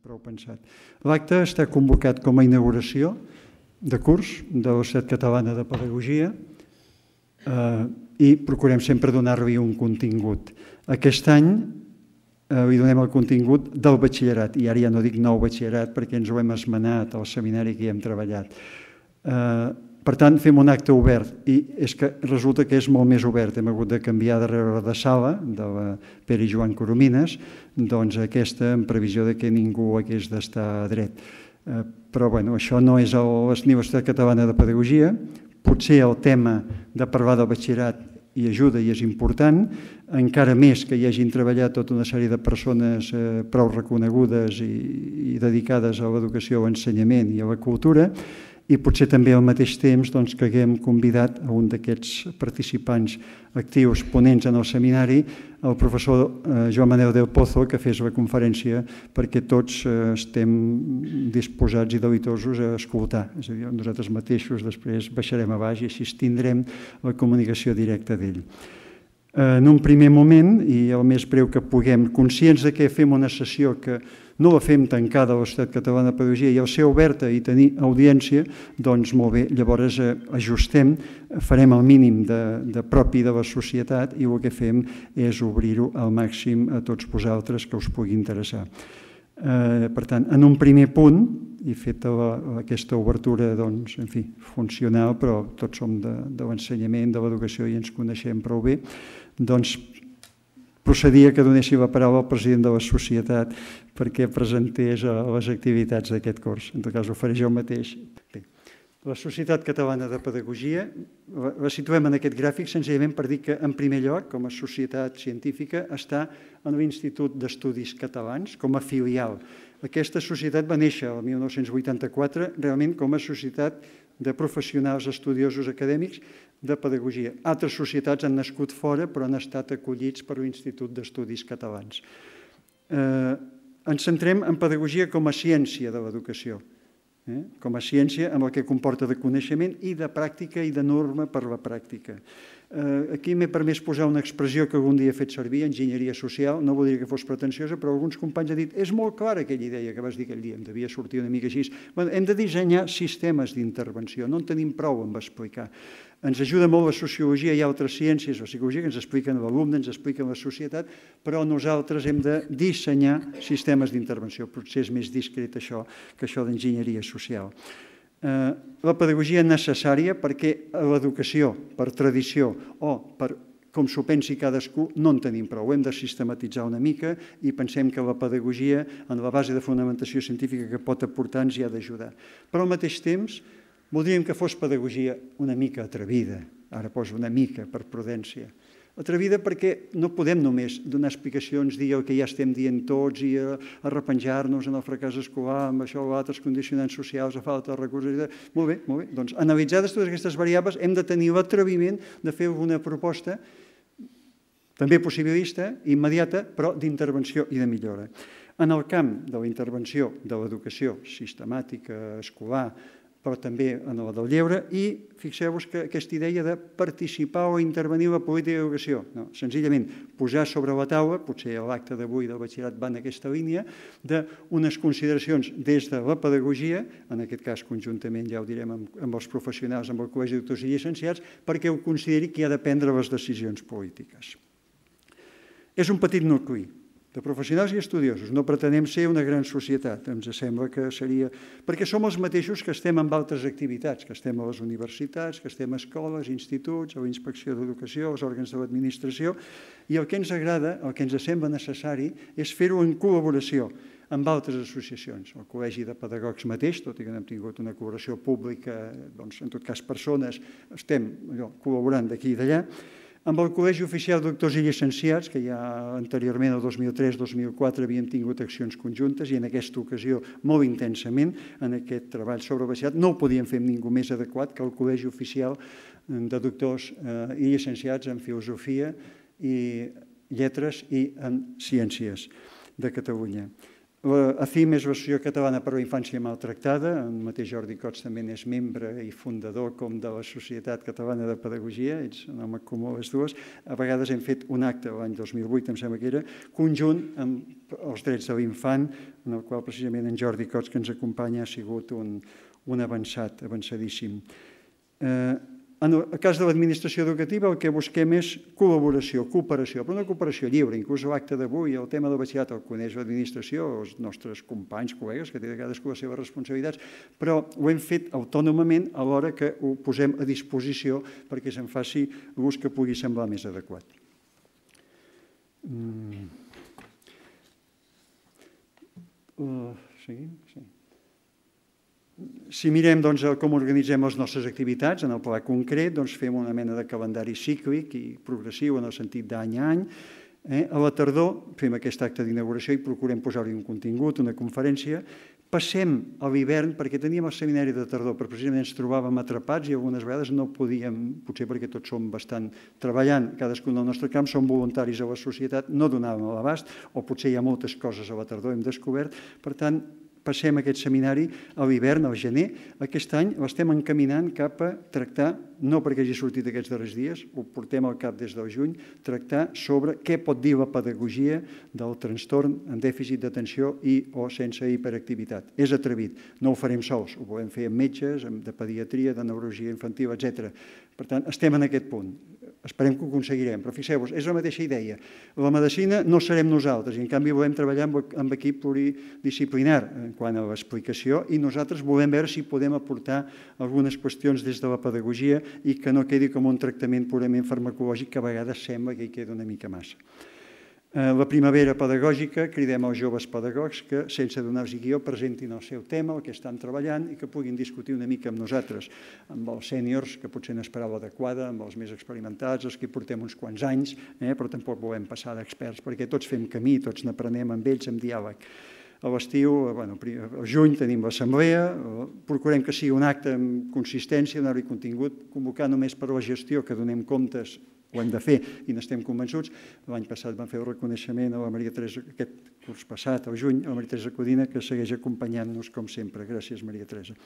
prou pensat. L'acte està convocat com a inauguració de curs de Societat Catalana de Pedagogia eh, i procurem sempre donar-li un contingut. Aquest any eh, li donem el contingut del batxillerat, i ara ja no dic nou batxillerat perquè ens ho hem esmenat al seminari que hi hem treballat. Eh, per tant, fem un acte obert i és que resulta que és molt més obert. Hem hagut de canviar de rebre de sala, de la Pere Joan Coromines, doncs aquesta en previsió de que ningú hagués d'estar dret. Eh, però bueno, això no és la Universitat Catalana de Pedagogia, potser el tema de parlar del batxillerat i ajuda i és important, encara més que hi hagin treballat tota una sèrie de persones eh, prou reconegudes i, i dedicades a l'educació, a l'ensenyament i a la cultura, i potser també al mateix temps doncs, que haguem convidat a un d'aquests participants actius ponents en el seminari, el professor eh, Joan Manel del Pozo, que fes la conferència perquè tots eh, estem disposats i delitosos a escoltar. És a dir, nosaltres mateixos després baixarem a baix i així tindrem la comunicació directa d'ell. Eh, en un primer moment, i el més breu que puguem, conscients de que fem una sessió que no la fem tancada a l'Estat Catalana de Pedagogia i al ser oberta i tenir audiència, doncs molt bé, llavors eh, ajustem, farem el mínim de, de propi de la societat i el que fem és obrir-ho al màxim a tots vosaltres que us pugui interessar. Eh, per tant, en un primer punt, i feta la, aquesta obertura doncs, en fi, funcional, però tots som de, de l'ensenyament, de l'educació i ens coneixem prou bé, doncs procedia que donessi la paraula al president de la societat perquè presentés eh, les activitats d'aquest curs. En tot cas, ho faré jo mateix. Bé. La Societat Catalana de Pedagogia la situem en aquest gràfic senzillament per dir que, en primer lloc, com a societat científica, està en l'Institut d'Estudis Catalans com a filial. Aquesta societat va néixer el 1984 realment com a societat de professionals estudiosos acadèmics de pedagogia. Altres societats han nascut fora però han estat acollits per l'Institut d'Estudis Catalans. Eh, ens centrem en pedagogia com a ciència de l'educació, eh? com a ciència amb el que comporta de coneixement i de pràctica i de norma per la pràctica. Eh, aquí m'he permès posar una expressió que algun dia he fet servir, enginyeria social, no voldria que fos pretensiosa, però alguns companys han dit és molt clara aquella idea que vas dir aquell dia, em devia sortir una mica així. Bueno, hem de dissenyar sistemes d'intervenció, no en tenim prou amb explicar. Ens ajuda molt la sociologia i altres ciències, la psicologia, que ens expliquen l'alumne, ens expliquen la societat, però nosaltres hem de dissenyar sistemes d'intervenció. Potser és més discret això que això d'enginyeria social. Eh, la pedagogia necessària perquè l'educació, per tradició o per com s'ho pensi cadascú, no en tenim prou. Hem de sistematitzar una mica i pensem que la pedagogia, en la base de fonamentació científica que pot aportar, ens hi ha d'ajudar. Però al mateix temps, voldríem que fos pedagogia una mica atrevida. Ara poso una mica per prudència atrevida perquè no podem només donar explicacions, dir el que ja estem dient tots i a, a repenjar-nos en el fracàs escolar, amb això o altres condicionants socials, a falta de recursos. Molt bé, molt bé. Doncs analitzades totes aquestes variables hem de tenir l'atreviment de fer alguna proposta també possibilista, immediata, però d'intervenció i de millora. En el camp de la intervenció de l'educació sistemàtica, escolar, però també en la del lleure, i fixeu-vos que aquesta idea de participar o intervenir en la política d'educació, no, senzillament posar sobre la taula, potser l'acte d'avui del batxillerat va en aquesta línia, d'unes consideracions des de la pedagogia, en aquest cas conjuntament ja ho direm amb, amb els professionals, amb el Col·legi de Doctors i Llicenciats, perquè ho consideri que ha de prendre les decisions polítiques. És un petit nucli, de professionals i estudiosos. No pretenem ser una gran societat, ens sembla que seria... Perquè som els mateixos que estem amb altres activitats, que estem a les universitats, que estem a escoles, instituts, a la inspecció d'educació, als òrgans de l'administració, i el que ens agrada, el que ens sembla necessari, és fer-ho en col·laboració amb altres associacions. El Col·legi de Pedagogs mateix, tot i que no hem tingut una col·laboració pública, doncs, en tot cas persones, estem allò, col·laborant d'aquí i d'allà, amb el Col·legi Oficial de Doctors i Llicenciats, que ja anteriorment, el 2003-2004, havíem tingut accions conjuntes i en aquesta ocasió molt intensament en aquest treball sobre obesidad, no ho podíem fer amb ningú més adequat que el Col·legi Oficial de Doctors eh, i Llicenciats en Filosofia i Lletres i en Ciències de Catalunya. La ACIM és l'Associació Catalana per a la Infància Maltractada, el mateix Jordi Cots també n'és membre i fundador com de la Societat Catalana de Pedagogia, ets un home comú les dues. A vegades hem fet un acte l'any 2008, em sembla que era, conjunt amb els drets de l'infant, en el qual precisament en Jordi Cots, que ens acompanya, ha sigut un, un avançat, avançadíssim. Eh, en el cas de l'administració educativa el que busquem és col·laboració, cooperació, però una cooperació lliure. Inclús l'acte d'avui, el tema del batxillerat el coneix l'administració, els nostres companys, col·legues, que té cadascú les seves responsabilitats, però ho hem fet autònomament a l'hora que ho posem a disposició perquè se'n faci l'ús que pugui semblar més adequat. Mm. Uh, seguim? Sí. Si mirem doncs, com organitzem les nostres activitats en el pla concret, doncs fem una mena de calendari cíclic i progressiu en el sentit d'any a any. Eh? A la tardor fem aquest acte d'inauguració i procurem posar-hi un contingut, una conferència. Passem a l'hivern, perquè teníem el seminari de tardor, però precisament ens trobàvem atrapats i algunes vegades no podíem, potser perquè tots som bastant treballant, cadascun del nostre camp, som voluntaris a la societat, no donàvem l'abast, o potser hi ha moltes coses a la tardor, hem descobert. Per tant, passem aquest seminari a l'hivern, al gener. Aquest any l'estem encaminant cap a tractar, no perquè hagi sortit aquests darrers dies, ho portem al cap des del juny, tractar sobre què pot dir la pedagogia del trastorn en dèficit d'atenció i o sense hiperactivitat. És atrevit, no ho farem sols, ho podem fer amb metges, de pediatria, de neurologia infantil, etc. Per tant, estem en aquest punt. Esperem que ho aconseguirem, però fixeu-vos, és la mateixa idea. La medicina no serem nosaltres, i en canvi volem treballar amb, equip pluridisciplinar en quant a l'explicació, i nosaltres volem veure si podem aportar algunes qüestions des de la pedagogia i que no quedi com un tractament purament farmacològic que a vegades sembla que hi queda una mica massa. Eh, la primavera pedagògica cridem als joves pedagogs que, sense donar-los guió, presentin el seu tema, el que estan treballant i que puguin discutir una mica amb nosaltres, amb els sèniors, que potser n'esperava adequada, amb els més experimentats, els que portem uns quants anys, eh, però tampoc volem passar d'experts, perquè tots fem camí, tots n'aprenem amb ells, amb diàleg. A l'estiu, eh, bueno, al juny tenim l'assemblea, procurem que sigui un acte amb consistència, donar-hi contingut, convocar només per la gestió, que donem comptes ho hem de fer i n'estem convençuts. L'any passat vam fer el reconeixement a la Maria Teresa, aquest curs passat, al juny, a la Maria Teresa Codina, que segueix acompanyant-nos com sempre. Gràcies, Maria Teresa.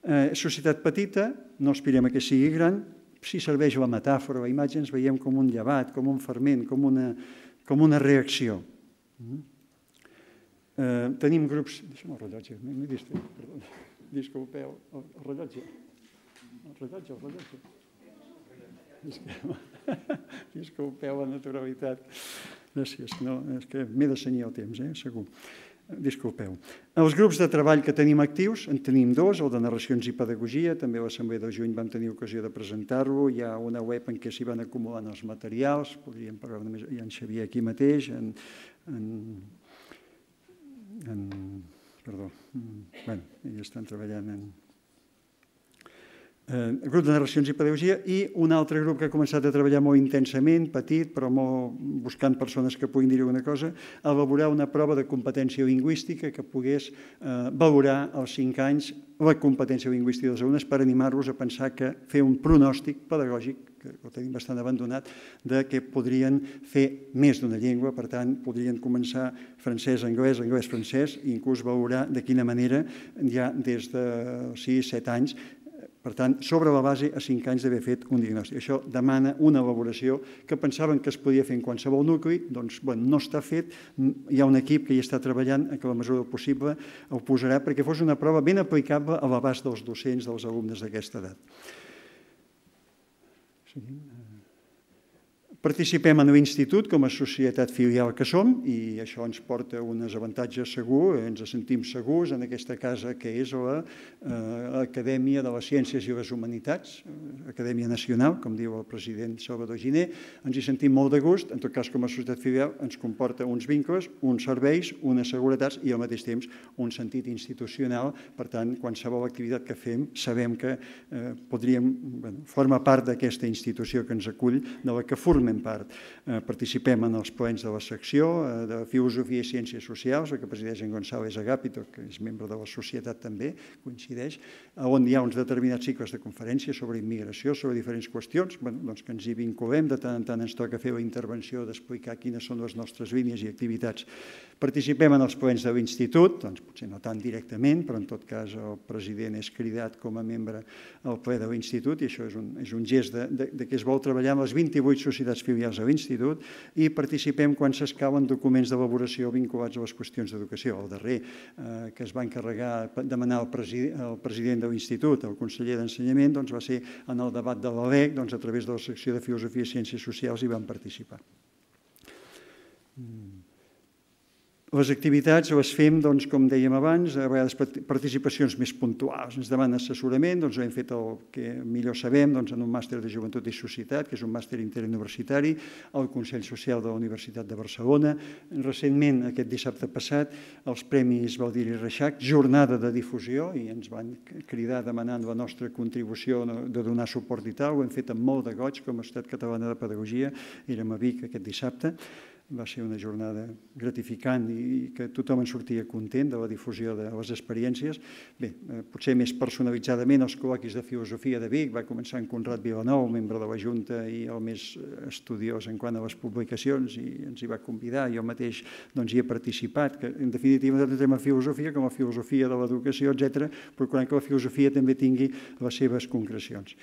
Eh, societat petita, no aspirem a que sigui gran, si serveix la metàfora, la imatge, ens veiem com un llevat, com un ferment, com una, com una reacció. Mm. Eh, tenim grups... Deixa'm el rellotge, m'he vist. Disculpeu, el rellotge. El rellotge, el rellotge. Disculpeu la naturalitat. Gràcies. No, és que m'he de senyir el temps, eh? segur. Disculpeu. Els grups de treball que tenim actius, en tenim dos, el de narracions i pedagogia, també a l'Assemblea de juny vam tenir ocasió de presentar-lo, hi ha una web en què s'hi van acumulant els materials, podríem parlar només, hi ha en Xavier aquí mateix, en, en, en perdó, bueno, ells estan treballant en, grup de narracions i pedagogia, i un altre grup que ha començat a treballar molt intensament, petit, però molt buscant persones que puguin dir alguna cosa, elaborar una prova de competència lingüística que pogués eh, valorar als cinc anys la competència lingüística dels alumnes per animar-los a pensar que fer un pronòstic pedagògic que ho tenim bastant abandonat, de que podrien fer més d'una llengua, per tant, podrien començar francès, anglès, anglès, francès, i inclús valorar de quina manera ja des de 6-7 anys per tant, sobre la base a cinc anys d'haver fet un diagnòstic. Això demana una elaboració que pensaven que es podia fer en qualsevol nucli, doncs no està fet, hi ha un equip que hi està treballant que a la mesura possible ho posarà perquè fos una prova ben aplicable a l'abast dels docents, dels alumnes d'aquesta edat. Seguim. Participem en l'institut com a societat filial que som i això ens porta uns avantatges segur, ens sentim segurs en aquesta casa que és l'Acadèmia eh, de les Ciències i les Humanitats, Acadèmia Nacional, com diu el president Salvador Giner, ens hi sentim molt de gust, en tot cas com a societat filial ens comporta uns vincles, uns serveis, unes seguretats i al mateix temps un sentit institucional, per tant, qualsevol activitat que fem sabem que eh, podríem, bueno, forma part d'aquesta institució que ens acull, de la que formem formem part. Eh, participem en els plens de la secció eh, de Filosofia i Ciències Socials, que presideix en González Agàpito, que és membre de la societat també, coincideix, on hi ha uns determinats cicles de conferències sobre immigració, sobre diferents qüestions, doncs que ens hi vinculem, de tant en tant ens toca fer la intervenció d'explicar quines són les nostres línies i activitats Participem en els plens de l'Institut, doncs potser no tan directament, però en tot cas el president és cridat com a membre al ple de l'Institut i això és un, és un gest de, de, de que es vol treballar amb les 28 societats filials de l'Institut i participem quan s'escauen documents d'elaboració vinculats a les qüestions d'educació. El darrer eh, que es va encarregar demanar al president, el president de l'Institut, el conseller d'Ensenyament, doncs va ser en el debat de l'ALEC, doncs a través de la secció de Filosofia i Ciències Socials hi van participar. Mm. Les activitats les fem, doncs, com dèiem abans, a vegades participacions més puntuals. Ens demanen assessorament, doncs hem fet el que millor sabem doncs, en un màster de joventut i societat, que és un màster interuniversitari, al Consell Social de la Universitat de Barcelona. Recentment, aquest dissabte passat, els Premis Valdir i Reixac, jornada de difusió, i ens van cridar demanant la nostra contribució de donar suport i tal. Ho hem fet amb molt de goig com a Estat Catalana de Pedagogia. Érem a Vic aquest dissabte va ser una jornada gratificant i que tothom en sortia content de la difusió de les experiències. Bé, eh, potser més personalitzadament els col·loquis de filosofia de Vic va començar en Conrad Vilanou, membre de la Junta i el més estudiós en quant a les publicacions i ens hi va convidar, jo mateix doncs, hi he participat, que en definitiva nosaltres a filosofia com a filosofia de l'educació, etc, procurant que la filosofia també tingui les seves concrecions.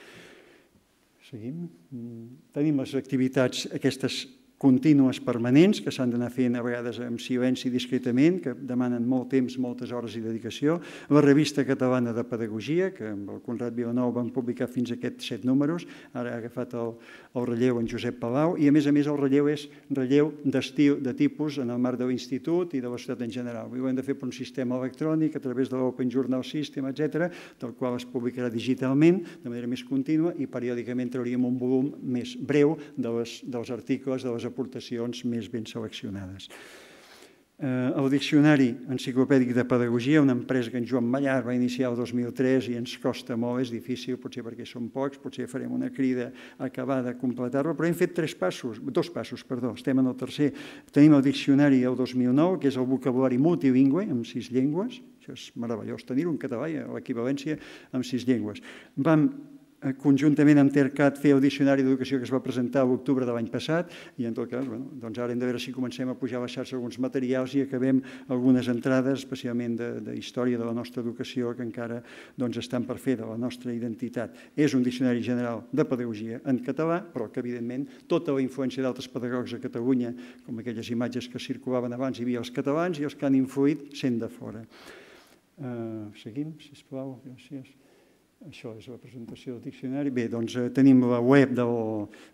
Seguim. Mm, tenim les activitats aquestes contínues permanents que s'han d'anar fent a vegades amb silenci discretament, que demanen molt temps, moltes hores i dedicació. La revista catalana de pedagogia, que amb el Conrad Vilanov van publicar fins a aquests set números, ara ha agafat el, el relleu en Josep Palau, i a més a més el relleu és relleu d'estil de tipus en el marc de l'Institut i de la societat en general. Ho hem de fer per un sistema electrònic a través de l'Open Journal System, etc, del qual es publicarà digitalment de manera més contínua i periòdicament trauríem un volum més breu de les, dels articles, de les aportacions més ben seleccionades. Eh, el Diccionari Enciclopèdic de Pedagogia, una empresa que en Joan Mallar va iniciar el 2003 i ens costa molt, és difícil, potser perquè són pocs, potser farem una crida a acabar de completar-lo, però hem fet tres passos, dos passos, perdó, estem en el tercer. Tenim el Diccionari el 2009, que és el vocabulari multilingüe, amb sis llengües, això és meravellós tenir un català l'equivalència amb sis llengües. Vam conjuntament amb Tercat fer el Diccionari d'Educació que es va presentar a l'octubre de l'any passat i en tot cas, bueno, doncs ara hem de veure si comencem a pujar a la xarxa alguns materials i acabem algunes entrades, especialment de, de història de la nostra educació que encara doncs, estan per fer de la nostra identitat. És un diccionari general de pedagogia en català, però que evidentment tota la influència d'altres pedagogs a Catalunya, com aquelles imatges que circulaven abans, hi havia els catalans i els que han influït sent de fora. Uh, seguim, sisplau, gràcies. Això és la presentació del diccionari. Bé, doncs eh, tenim la web del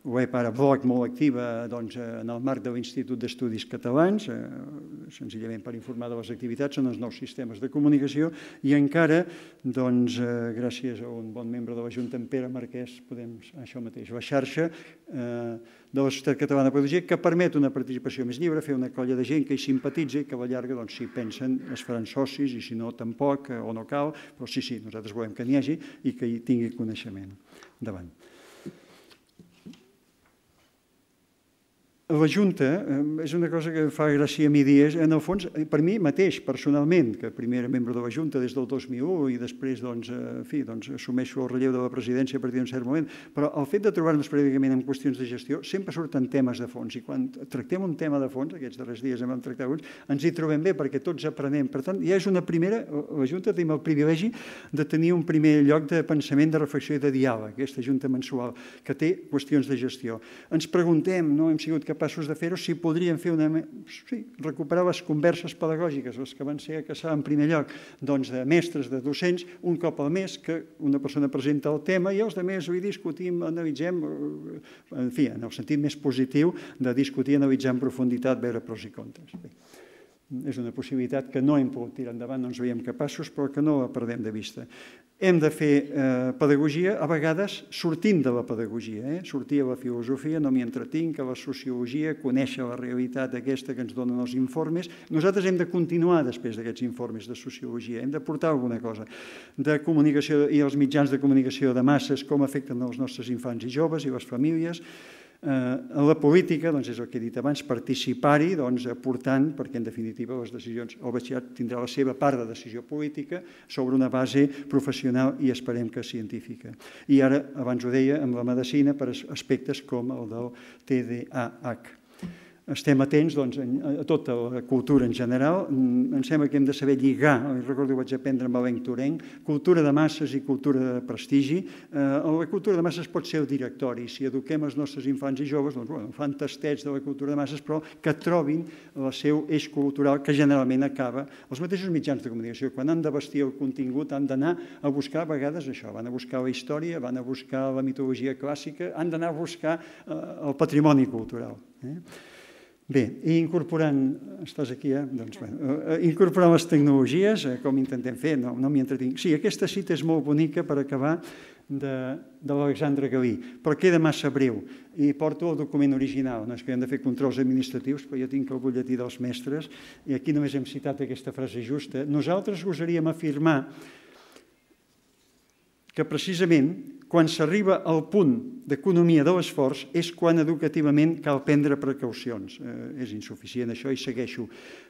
web ara blog molt activa doncs, eh, en el marc de l'Institut d'Estudis Catalans, eh, senzillament per informar de les activitats, són els nous sistemes de comunicació i encara, doncs, eh, gràcies a un bon membre de la Junta, en Pere Marquès, podem, això mateix, la xarxa eh, de la Societat Catalana de Pedagogia que permet una participació més lliure, fer una colla de gent que hi simpatitza i que a la llarga, doncs, si pensen, es faran socis i si no, tampoc, eh, o no cal, però sí, sí, nosaltres volem que n'hi hagi i que hi tingui coneixement. Endavant. La Junta és una cosa que fa gràcia a mi dir, en el fons, per mi mateix, personalment, que primer era membre de la Junta des del 2001 i després doncs, en fi, doncs, assumeixo el relleu de la presidència a partir d'un cert moment, però el fet de trobar-nos periòdicament en qüestions de gestió sempre surten temes de fons i quan tractem un tema de fons, aquests darrers dies hem tractat uns, ens hi trobem bé perquè tots aprenem. Per tant, ja és una primera, la Junta tenim el privilegi de tenir un primer lloc de pensament, de reflexió i de diàleg, aquesta Junta mensual, que té qüestions de gestió. Ens preguntem, no hem sigut capaços de fer-ho, si podríem fer una... Sí, recuperar les converses pedagògiques, les que van ser a Caçà en primer lloc, doncs de mestres, de docents, un cop al mes que una persona presenta el tema i els altres ho discutim, analitzem, eh, en fi, en el sentit més positiu de discutir, analitzar en profunditat, veure pros i contres. Bé és una possibilitat que no hem pogut tirar endavant, no ens veiem capaços, però que no la perdem de vista. Hem de fer eh, pedagogia, a vegades sortint de la pedagogia, eh? sortir a la filosofia, no m'hi entretinc, a la sociologia, conèixer la realitat aquesta que ens donen els informes. Nosaltres hem de continuar després d'aquests informes de sociologia, hem de portar alguna cosa de comunicació i els mitjans de comunicació de masses, com afecten els nostres infants i joves i les famílies, en la política, doncs és el que he dit abans, participar-hi, doncs, aportant, perquè en definitiva les decisions, el batxillerat tindrà la seva part de decisió política sobre una base professional i esperem que científica. I ara, abans ho deia, amb la medicina per aspectes com el del TDAH. Estem atents doncs, a tota la cultura en general. Mm, em sembla que hem de saber lligar, recordo que vaig aprendre amb Alenc Turenc, cultura de masses i cultura de prestigi. Eh, la cultura de masses pot ser el directori. Si eduquem els nostres infants i joves, doncs, bueno, fan tastets de la cultura de masses, però que trobin el seu eix cultural, que generalment acaba els mateixos mitjans de comunicació. Quan han de vestir el contingut, han d'anar a buscar a vegades això, van a buscar la història, van a buscar la mitologia clàssica, han d'anar a buscar eh, el patrimoni cultural. Eh? Bé, i incorporant, estàs aquí, eh? Doncs, bueno, eh, incorporant les tecnologies, eh, com intentem fer, no, no m'hi entretinc. Sí, aquesta cita és molt bonica per acabar de, de l'Alexandre Galí, però queda massa breu i porto el document original. No és que hem de fer controls administratius, però jo tinc el butlletí dels mestres i aquí només hem citat aquesta frase justa. Nosaltres gosaríem afirmar que precisament quan s'arriba al punt d'economia de l'esforç és quan educativament cal prendre precaucions. Eh, és insuficient això i segueixo.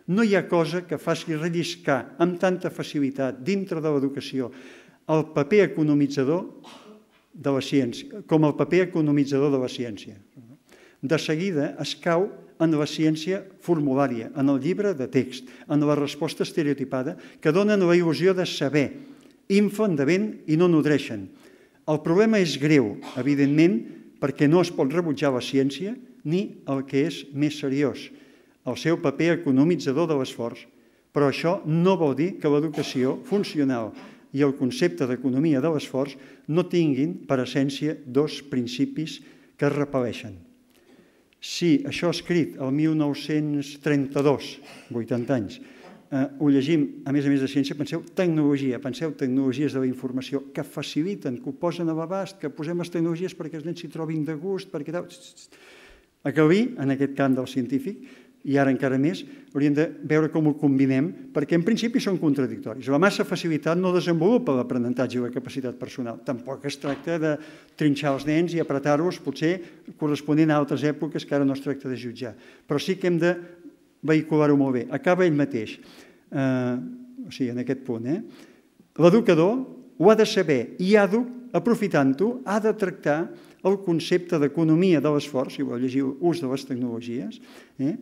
No hi ha cosa que faci relliscar amb tanta facilitat dintre de l'educació el paper economitzador de la ciència, com el paper economitzador de la ciència. De seguida es cau en la ciència formulària, en el llibre de text, en la resposta estereotipada, que donen la il·lusió de saber, inflen de vent i no nodreixen, el problema és greu, evidentment, perquè no es pot rebutjar la ciència ni el que és més seriós, el seu paper economitzador de l'esforç. Però això no vol dir que l'educació funcional i el concepte d'economia de l'esforç no tinguin, per essència, dos principis que es repel·leixen. Si això escrit el 1932, 80 anys, eh, ho llegim, a més a més de ciència, penseu tecnologia, penseu tecnologies de la informació que faciliten, que ho posen a l'abast, que posem les tecnologies perquè els nens s'hi trobin de gust, perquè tal... A Calví, en aquest camp del científic, i ara encara més, hauríem de veure com ho combinem, perquè en principi són contradictoris. La massa facilitat no desenvolupa l'aprenentatge i la capacitat personal. Tampoc es tracta de trinxar els nens i apretar-los, potser corresponent a altres èpoques que ara no es tracta de jutjar. Però sí que hem de vehicular-ho molt bé. Acaba ell mateix, eh, o sigui, en aquest punt. Eh? L'educador ho ha de saber i ha aprofitant-ho, ha de tractar el concepte d'economia de l'esforç, si vol llegir ús de les tecnologies, eh?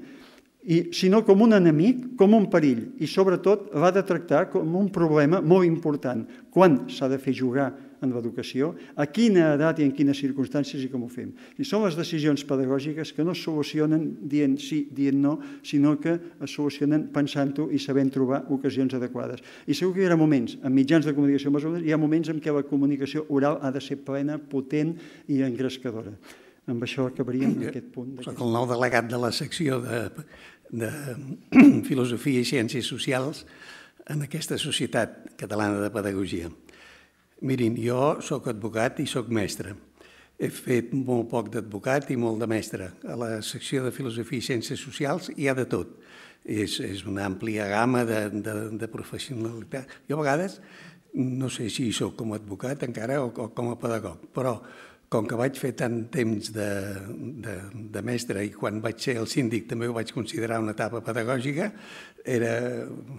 I, sinó com un enemic, com un perill, i sobretot l'ha de tractar com un problema molt important. Quan s'ha de fer jugar en l'educació, a quina edat i en quines circumstàncies i com ho fem. I són les decisions pedagògiques que no es solucionen dient sí, dient no, sinó que es solucionen pensant-ho i sabent trobar ocasions adequades. I segur que hi haurà moments, en mitjans de comunicació hi ha moments en què la comunicació oral ha de ser plena, potent i engrescadora. Amb això acabaríem en aquest punt. Soc el nou delegat de la secció de, de Filosofia i Ciències Socials en aquesta Societat Catalana de Pedagogia. Mirin, jo sóc advocat i sóc mestre. He fet molt poc d'advocat i molt de mestre. A la secció de Filosofia i Ciències Socials hi ha de tot. És, és una àmplia gamma de, de, de professionalitat. Jo a vegades no sé si sóc com a advocat encara o, o com a pedagog, però com que vaig fer tant temps de, de, de mestre i quan vaig ser el síndic també ho vaig considerar una etapa pedagògica, era,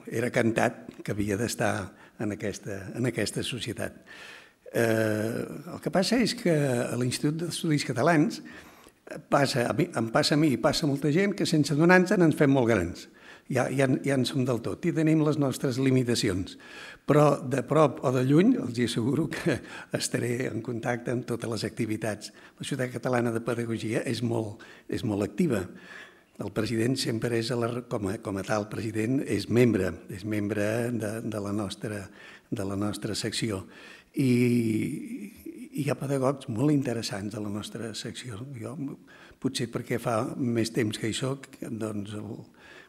era cantat que havia d'estar en aquesta, en aquesta societat. Eh, el que passa és que a l'Institut d'Estudis Catalans passa, mi, em passa a mi i passa a molta gent que sense donar-nos ens fem molt grans. Ja, ja, ja en som del tot i tenim les nostres limitacions. Però de prop o de lluny els asseguro que estaré en contacte amb totes les activitats. La Ciutat Catalana de Pedagogia és molt, és molt activa. El president sempre és, la, com, a, com a tal president, és membre, és membre de, de, la, nostra, de la nostra secció. I, hi ha pedagogs molt interessants a la nostra secció. Jo, potser perquè fa més temps que hi soc, doncs el,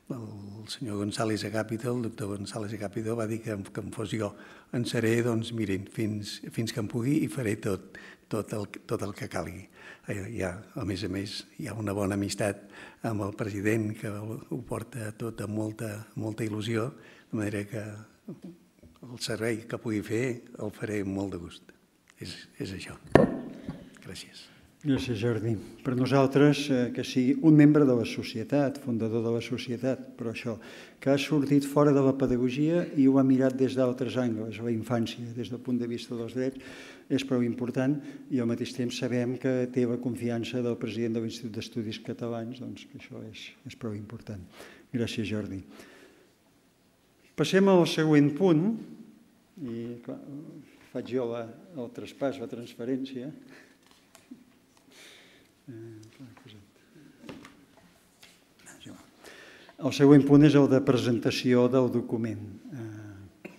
el senyor González Agàpito, el doctor González Agàpito, va dir que, que em fos jo. En seré, doncs, mirin, fins, fins que em pugui i faré tot, tot, el, tot el que calgui. Eh, hi ha, a més a més, hi ha una bona amistat amb el president que ho porta tot amb molta, molta il·lusió, de manera que el servei que pugui fer el faré amb molt de gust. És, és això. Gràcies. Gràcies, Jordi. Per nosaltres, eh, que sigui un membre de la societat, fundador de la societat, però això, que ha sortit fora de la pedagogia i ho ha mirat des d'altres angles, la infància, des del punt de vista dels drets, és prou important i al mateix temps sabem que té la confiança del president de l'Institut d'Estudis Catalans, doncs que això és, és prou important. Gràcies, Jordi. Passem al següent punt, i clar, faig jo la, el traspàs, la transferència. El següent punt és el de presentació del document. Eh,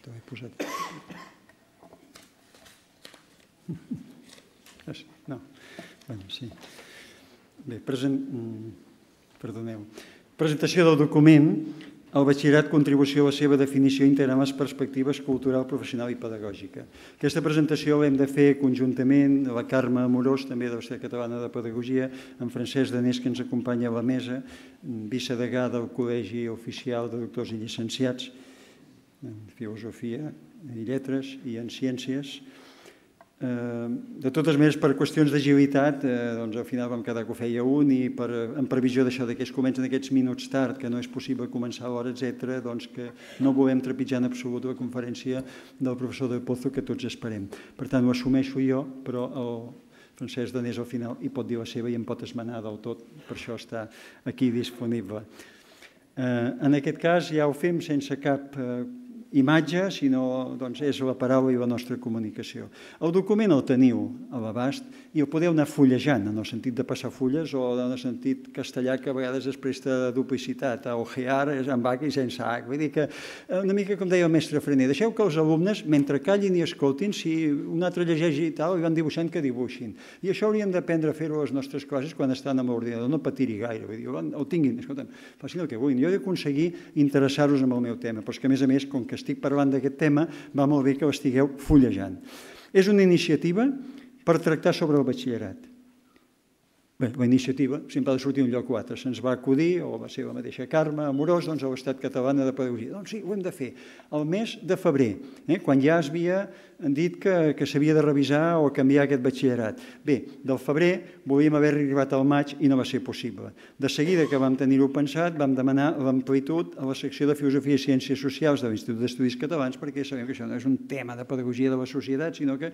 T'ho he posat. No, bueno, sí. Bé, present... perdoneu. Presentació del document el batxillerat contribució a la seva definició integrant les perspectives cultural, professional i pedagògica. Aquesta presentació l'hem de fer conjuntament la Carme Amorós, també de Societat Catalana de Pedagogia, en Francesc Danés, que ens acompanya a la mesa, vicedegà del Col·legi Oficial de Doctors i Llicenciats en Filosofia i Lletres i en Ciències, de totes maneres, per qüestions d'agilitat, eh, doncs al final vam quedar que ho feia un i per, en previsió d'això, que es comencen aquests minuts tard, que no és possible començar a l'hora, etc., doncs que no volem trepitjar en absolut la conferència del professor de Pozo que tots esperem. Per tant, ho assumeixo jo, però el Francesc Danés al final hi pot dir la seva i em pot esmenar del tot, per això està aquí disponible. Eh, en aquest cas ja ho fem sense cap eh, imatge, sinó doncs, és la paraula i la nostra comunicació. El document el teniu a l'abast i el podeu anar fullejant, en el sentit de passar fulles o en el sentit castellà que a vegades es presta duplicitat, a ojear és amb H i sense H. Vull dir que eh, una mica com deia el mestre Frener, deixeu que els alumnes, mentre callin i escoltin, si un altre llegeix i tal, i van dibuixant, que dibuixin. I això hauríem d'aprendre a fer-ho les nostres classes quan estan amb l'ordinador, no patir-hi gaire. Vull dir, ho tinguin, escolta'm, facin el que vulguin. Jo he d'aconseguir interessar-vos en el meu tema, però és que a més a més, com que estic parlant d'aquest tema, va molt bé que ho estigueu fullejant. És una iniciativa per tractar sobre el batxillerat. Bé, la iniciativa sempre ha de sortir un lloc o altre. Se'ns va acudir, o va ser la mateixa Carme Amorós, doncs, a l'Estat Catalana de Pedagogia. Doncs sí, ho hem de fer. El mes de febrer, eh, quan ja es havia dit que, que s'havia de revisar o canviar aquest batxillerat. Bé, del febrer volíem haver arribat al maig i no va ser possible. De seguida que vam tenir-ho pensat, vam demanar l'amplitud a la secció de Filosofia i Ciències Socials de l'Institut d'Estudis Catalans, perquè sabem que això no és un tema de pedagogia de la societat, sinó que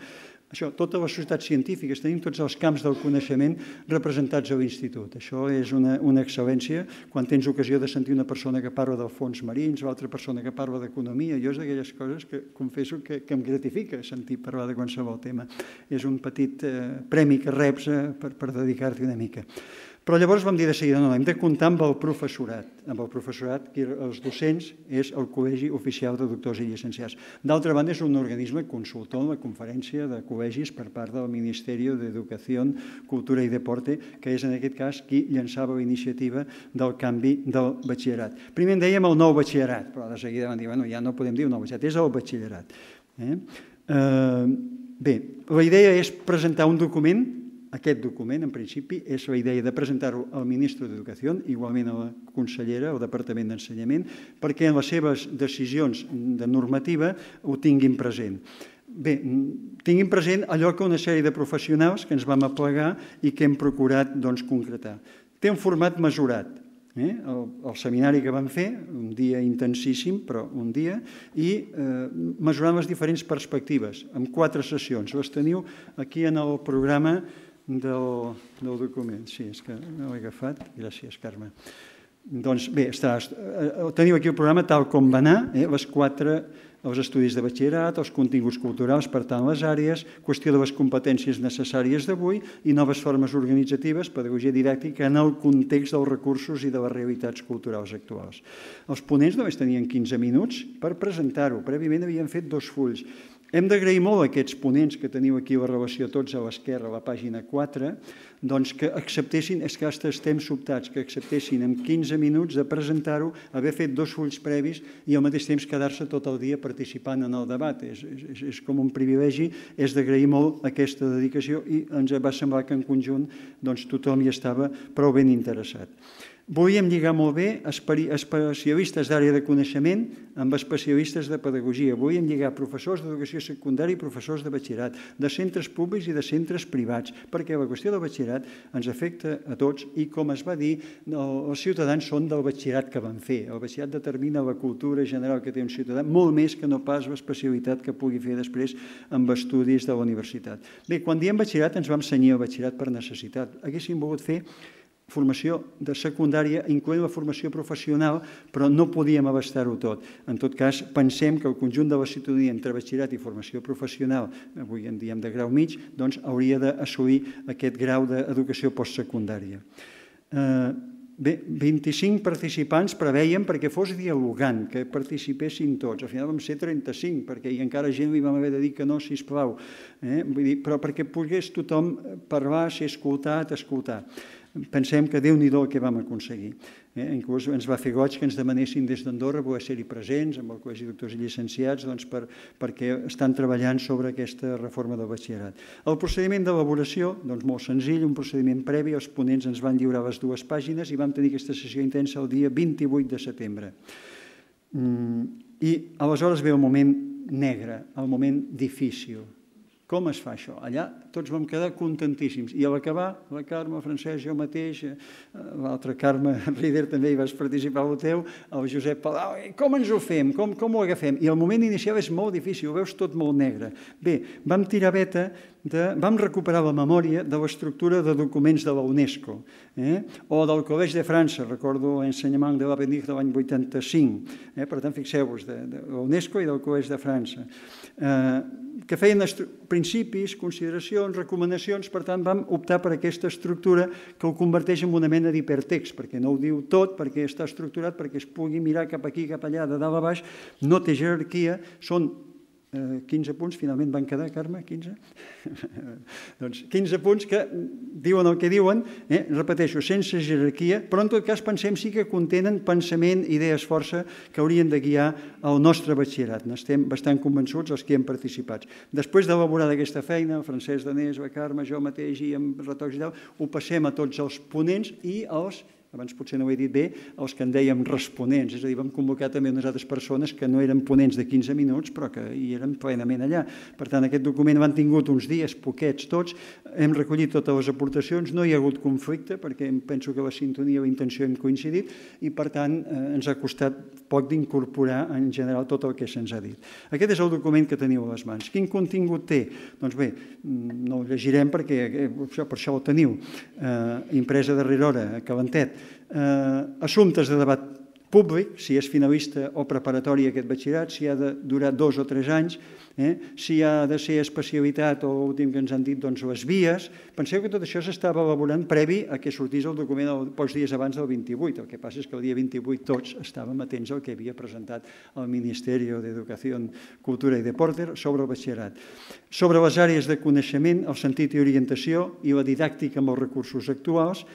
això, totes les societats científiques, tenim tots els camps del coneixement representats a l'institut. Això és una, una excel·lència quan tens ocasió de sentir una persona que parla dels fons marins, l'altra persona que parla d'economia. Jo és d'aquelles coses que confesso que, que em gratifica sentir parlar de qualsevol tema. És un petit eh, premi que reps eh, per, per dedicar-t'hi una mica. Però llavors vam dir de seguida, no, hem de comptar amb el professorat, amb el professorat, que els docents és el Col·legi Oficial de Doctors i Llicenciats. D'altra banda, és un organisme consultor en la conferència de col·legis per part del Ministeri d'Educació, Cultura i Deporte, que és en aquest cas qui llançava la iniciativa del canvi del batxillerat. Primer en dèiem el nou batxillerat, però de seguida vam dir, bueno, ja no podem dir el nou batxillerat, és el batxillerat. Eh? Eh, bé, la idea és presentar un document aquest document, en principi, és la idea de presentar-ho al ministre d'Educació, igualment a la consellera, al Departament d'Ensenyament, perquè en les seves decisions de normativa ho tinguin present. Bé, tinguin present allò que una sèrie de professionals que ens vam aplegar i que hem procurat doncs, concretar. Té un format mesurat, Eh? El, el seminari que vam fer, un dia intensíssim, però un dia, i eh, mesurant les diferents perspectives, amb quatre sessions. Les teniu aquí en el programa del, del document. Sí, és que no l'he agafat. Gràcies, Carme. Doncs bé, està, eh, teniu aquí el programa tal com va anar, eh, les quatre, els estudis de batxillerat, els continguts culturals, per tant, les àrees, qüestió de les competències necessàries d'avui i noves formes organitzatives, pedagogia didàctica, en el context dels recursos i de les realitats culturals actuals. Els ponents només tenien 15 minuts per presentar-ho. Prèviament havien fet dos fulls hem d'agrair molt a aquests ponents que teniu aquí la relació tots a l'esquerra, a la pàgina 4, doncs que acceptessin, és que hasta estem sobtats, que acceptessin en 15 minuts de presentar-ho, haver fet dos fulls previs i al mateix temps quedar-se tot el dia participant en el debat. És, és, és com un privilegi, és d'agrair molt aquesta dedicació i ens va semblar que en conjunt doncs, tothom hi estava prou ben interessat. Volíem lligar molt bé especialistes d'àrea de coneixement amb especialistes de pedagogia. Volíem lligar professors d'educació secundària i professors de batxillerat, de centres públics i de centres privats, perquè la qüestió del batxillerat ens afecta a tots i, com es va dir, els ciutadans són del batxillerat que van fer. El batxillerat determina la cultura general que té un ciutadà, molt més que no pas l'especialitat que pugui fer després amb estudis de la universitat. Bé, quan diem batxillerat ens vam senyir el batxillerat per necessitat. Haguéssim volgut fer formació de secundària, incloent la formació professional, però no podíem abastar-ho tot. En tot cas, pensem que el conjunt de la ciutadania entre batxillerat i formació professional, avui en diem de grau mig, doncs hauria d'assolir aquest grau d'educació postsecundària. Eh, Bé, 25 participants preveien perquè fos dialogant, que participessin tots. Al final vam ser 35, perquè i encara gent li vam haver de dir que no, sisplau. Eh? Vull dir, però perquè pogués tothom parlar, ser escoltat, escoltar pensem que déu nhi el que vam aconseguir. Eh? Inclús ens va fer goig que ens demanessin des d'Andorra poder ser-hi presents amb el Col·legi de Doctors i Llicenciats doncs per, perquè estan treballant sobre aquesta reforma del batxillerat. El procediment d'elaboració, doncs molt senzill, un procediment previ, els ponents ens van lliurar les dues pàgines i vam tenir aquesta sessió intensa el dia 28 de setembre. Mm, I aleshores ve el moment negre, el moment difícil, com es fa això? Allà tots vam quedar contentíssims. I a l'acabar, la Carme, el Francesc, jo mateix, eh, l'altre Carme Rider també hi vas participar al teu, el Josep Palau, com ens ho fem? Com, com ho agafem? I el moment inicial és molt difícil, ho veus tot molt negre. Bé, vam tirar veta, de, vam recuperar la memòria de l'estructura de documents de la UNESCO eh? o del Collège de França, recordo l'ensenyament de l'Avenir de l'any 85, eh? per tant, fixeu-vos, de, de la UNESCO i del Collège de França. Eh, que feien principis, consideracions, recomanacions, per tant vam optar per aquesta estructura que ho converteix en una mena d'hipertext, perquè no ho diu tot, perquè està estructurat, perquè es pugui mirar cap aquí, cap allà, de dalt a baix, no té jerarquia, són 15 eh, punts, finalment van quedar, Carme, 15? doncs 15 punts que diuen el que diuen, eh? repeteixo, sense jerarquia, però en tot cas pensem sí que contenen pensament, idees força que haurien de guiar el nostre batxillerat. N'estem bastant convençuts els que hem participat. Després d'elaborar aquesta feina, Francesc Danés, la Carme, jo mateix i amb retocs i tal, ho passem a tots els ponents i als abans potser no ho he dit bé, els que en dèiem responents, és a dir, vam convocar també unes altres persones que no eren ponents de 15 minuts, però que hi eren plenament allà. Per tant, aquest document l'han tingut uns dies, poquets tots, hem recollit totes les aportacions, no hi ha hagut conflicte, perquè penso que la sintonia i la intenció hem coincidit, i per tant eh, ens ha costat poc d'incorporar en general tot el que se'ns ha dit. Aquest és el document que teniu a les mans. Quin contingut té? Doncs bé, mm, no el llegirem perquè eh, per això el teniu. Eh, impresa darrere hora, calentet eh, assumptes de debat públic, si és finalista o preparatori aquest batxillerat, si ha de durar dos o tres anys, eh? si ha de ser especialitat o l'últim que ens han dit, doncs les vies. Penseu que tot això s'estava elaborant previ a que sortís el document pocs dies abans del 28. El que passa és que el dia 28 tots estàvem atents al que havia presentat el Ministeri d'Educació, Cultura i Deporte sobre el batxillerat. Sobre les àrees de coneixement, el sentit i orientació i la didàctica amb els recursos actuals,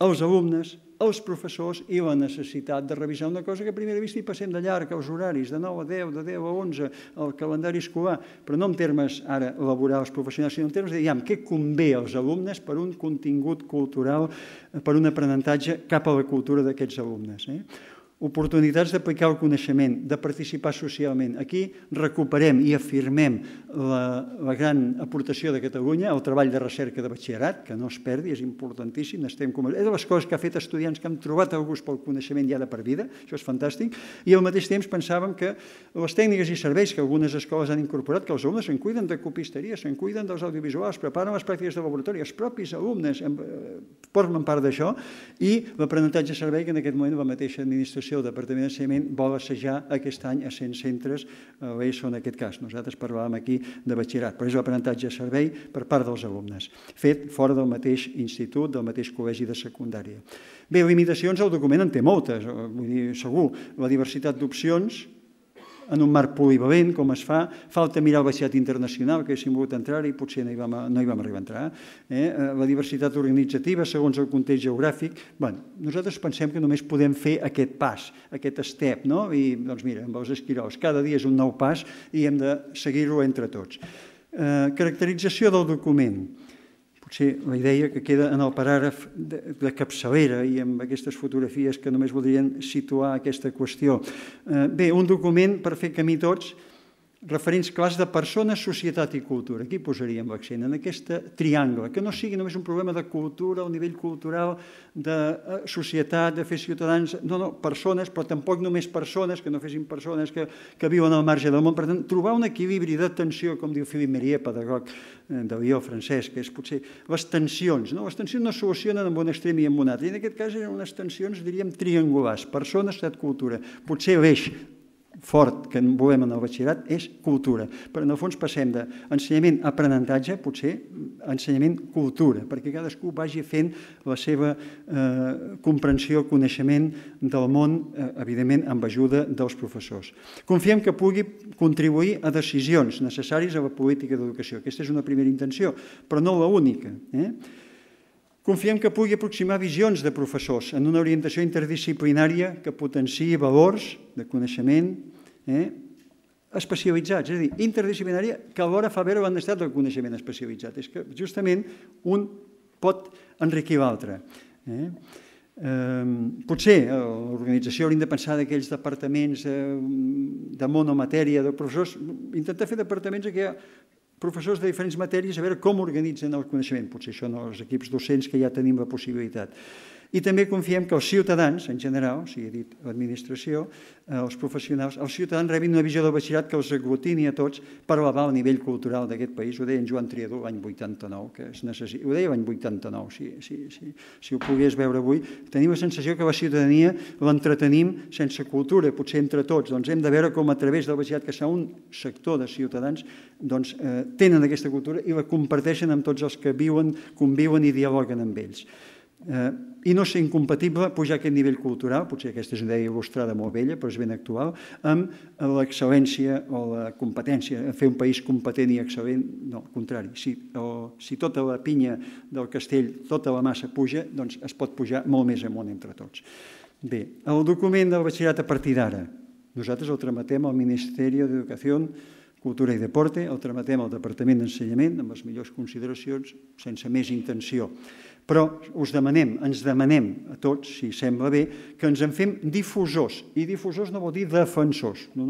els alumnes, els professors i la necessitat de revisar una cosa que a primera vista hi passem de llarg, els horaris, de 9 a 10, de 10 a 11, el calendari escolar, però no en termes ara laborals, professionals, sinó en termes de diguem, què convé als alumnes per un contingut cultural, per un aprenentatge cap a la cultura d'aquests alumnes. Eh? Oportunitats d'aplicar el coneixement, de participar socialment. Aquí recuperem i afirmem la, la gran aportació de Catalunya al treball de recerca de batxillerat, que no es perdi, és importantíssim, com... és de les coses que ha fet estudiants que han trobat el gust pel coneixement ja de per vida, això és fantàstic, i al mateix temps pensàvem que les tècniques i serveis que algunes escoles han incorporat, que els alumnes se'n cuiden de copisteria, se'n cuiden dels audiovisuals, preparen les pràctiques de laboratori, els propis alumnes eh, formen part d'això, i l'aprenentatge servei que en aquest moment la mateixa administració Administració, el Departament d'Ensenyament, vol assajar aquest any a 100 centres a l'ESO en aquest cas. Nosaltres parlàvem aquí de batxillerat, però és l'aprenentatge a servei per part dels alumnes, fet fora del mateix institut, del mateix col·legi de secundària. Bé, limitacions el document en té moltes, vull dir, segur, la diversitat d'opcions, en un marc polivalent, com es fa, falta mirar el batxillerat internacional, que haguéssim volgut entrar i potser no hi vam, no hi vam arribar a entrar, eh? eh? la diversitat organitzativa segons el context geogràfic. Bé, nosaltres pensem que només podem fer aquest pas, aquest step, no? i doncs mira, amb els esquirols, cada dia és un nou pas i hem de seguir-ho entre tots. Eh, caracterització del document potser la idea que queda en el paràgraf de, de capçalera i amb aquestes fotografies que només voldrien situar aquesta qüestió. Eh, bé, un document per fer camí tots, referents clars de persones, societat i cultura. Aquí posaríem l'accent, en aquest triangle, que no sigui només un problema de cultura, el nivell cultural, de eh, societat, de fer ciutadans, no, no, persones, però tampoc només persones, que no fessin persones que, que viuen al marge del món. Per tant, trobar un equilibri de tensió, com diu Philippe Merier, pedagog eh, de Lió francès, que és potser les tensions. No? Les tensions no solucionen amb un extrem i amb un altre. I en aquest cas eren unes tensions, diríem, triangulars, persones, societat, cultura. Potser l'eix fort que volem en el batxillerat és cultura. Però en el fons passem d'ensenyament-aprenentatge, potser ensenyament-cultura, perquè cadascú vagi fent la seva eh, comprensió, coneixement del món, eh, evidentment amb ajuda dels professors. Confiem que pugui contribuir a decisions necessàries a la política d'educació. Aquesta és una primera intenció, però no l'única. Eh? Confiem que pugui aproximar visions de professors en una orientació interdisciplinària que potenciï valors de coneixement eh, especialitzats, és a dir, interdisciplinària que alhora fa veure necessitat del coneixement especialitzat. És que justament un pot enriquir l'altre. Eh? Eh, potser l'organització hauria de pensar d'aquells departaments eh, de monomatèria de professors, intentar fer departaments ha professors de diferents matèries a veure com organitzen el coneixement. Potser això no, els equips docents que ja tenim la possibilitat. I també confiem que els ciutadans, en general, o sigui, he dit l'administració, eh, els professionals, els ciutadans rebin una visió del batxillerat que els aglutini a tots per elevar el nivell cultural d'aquest país. Ho deia en Joan Triador l'any 89, que es necessita. Ho deia l'any 89, si, si, si, si ho pogués veure avui. Tenim la sensació que la ciutadania l'entretenim sense cultura, potser entre tots. Doncs hem de veure com a través del batxillerat, que s'ha un sector de ciutadans, doncs, eh, tenen aquesta cultura i la comparteixen amb tots els que viuen, conviuen i dialoguen amb ells. Eh, I no ser incompatible pujar aquest nivell cultural, potser aquesta és una idea il·lustrada molt vella, però és ben actual, amb l'excel·lència o la competència, fer un país competent i excel·lent, no, al contrari. Si, o, si tota la pinya del castell, tota la massa puja, doncs es pot pujar molt més amunt entre tots. Bé, el document del batxillerat a partir d'ara, nosaltres el tramatem al Ministeri d'Educació, Cultura i Deporte, el tramatem al Departament d'Ensenyament amb les millors consideracions, sense més intenció. Però us demanem, ens demanem a tots, si sembla bé, que ens en fem difusors. I difusors no vol dir defensors. No,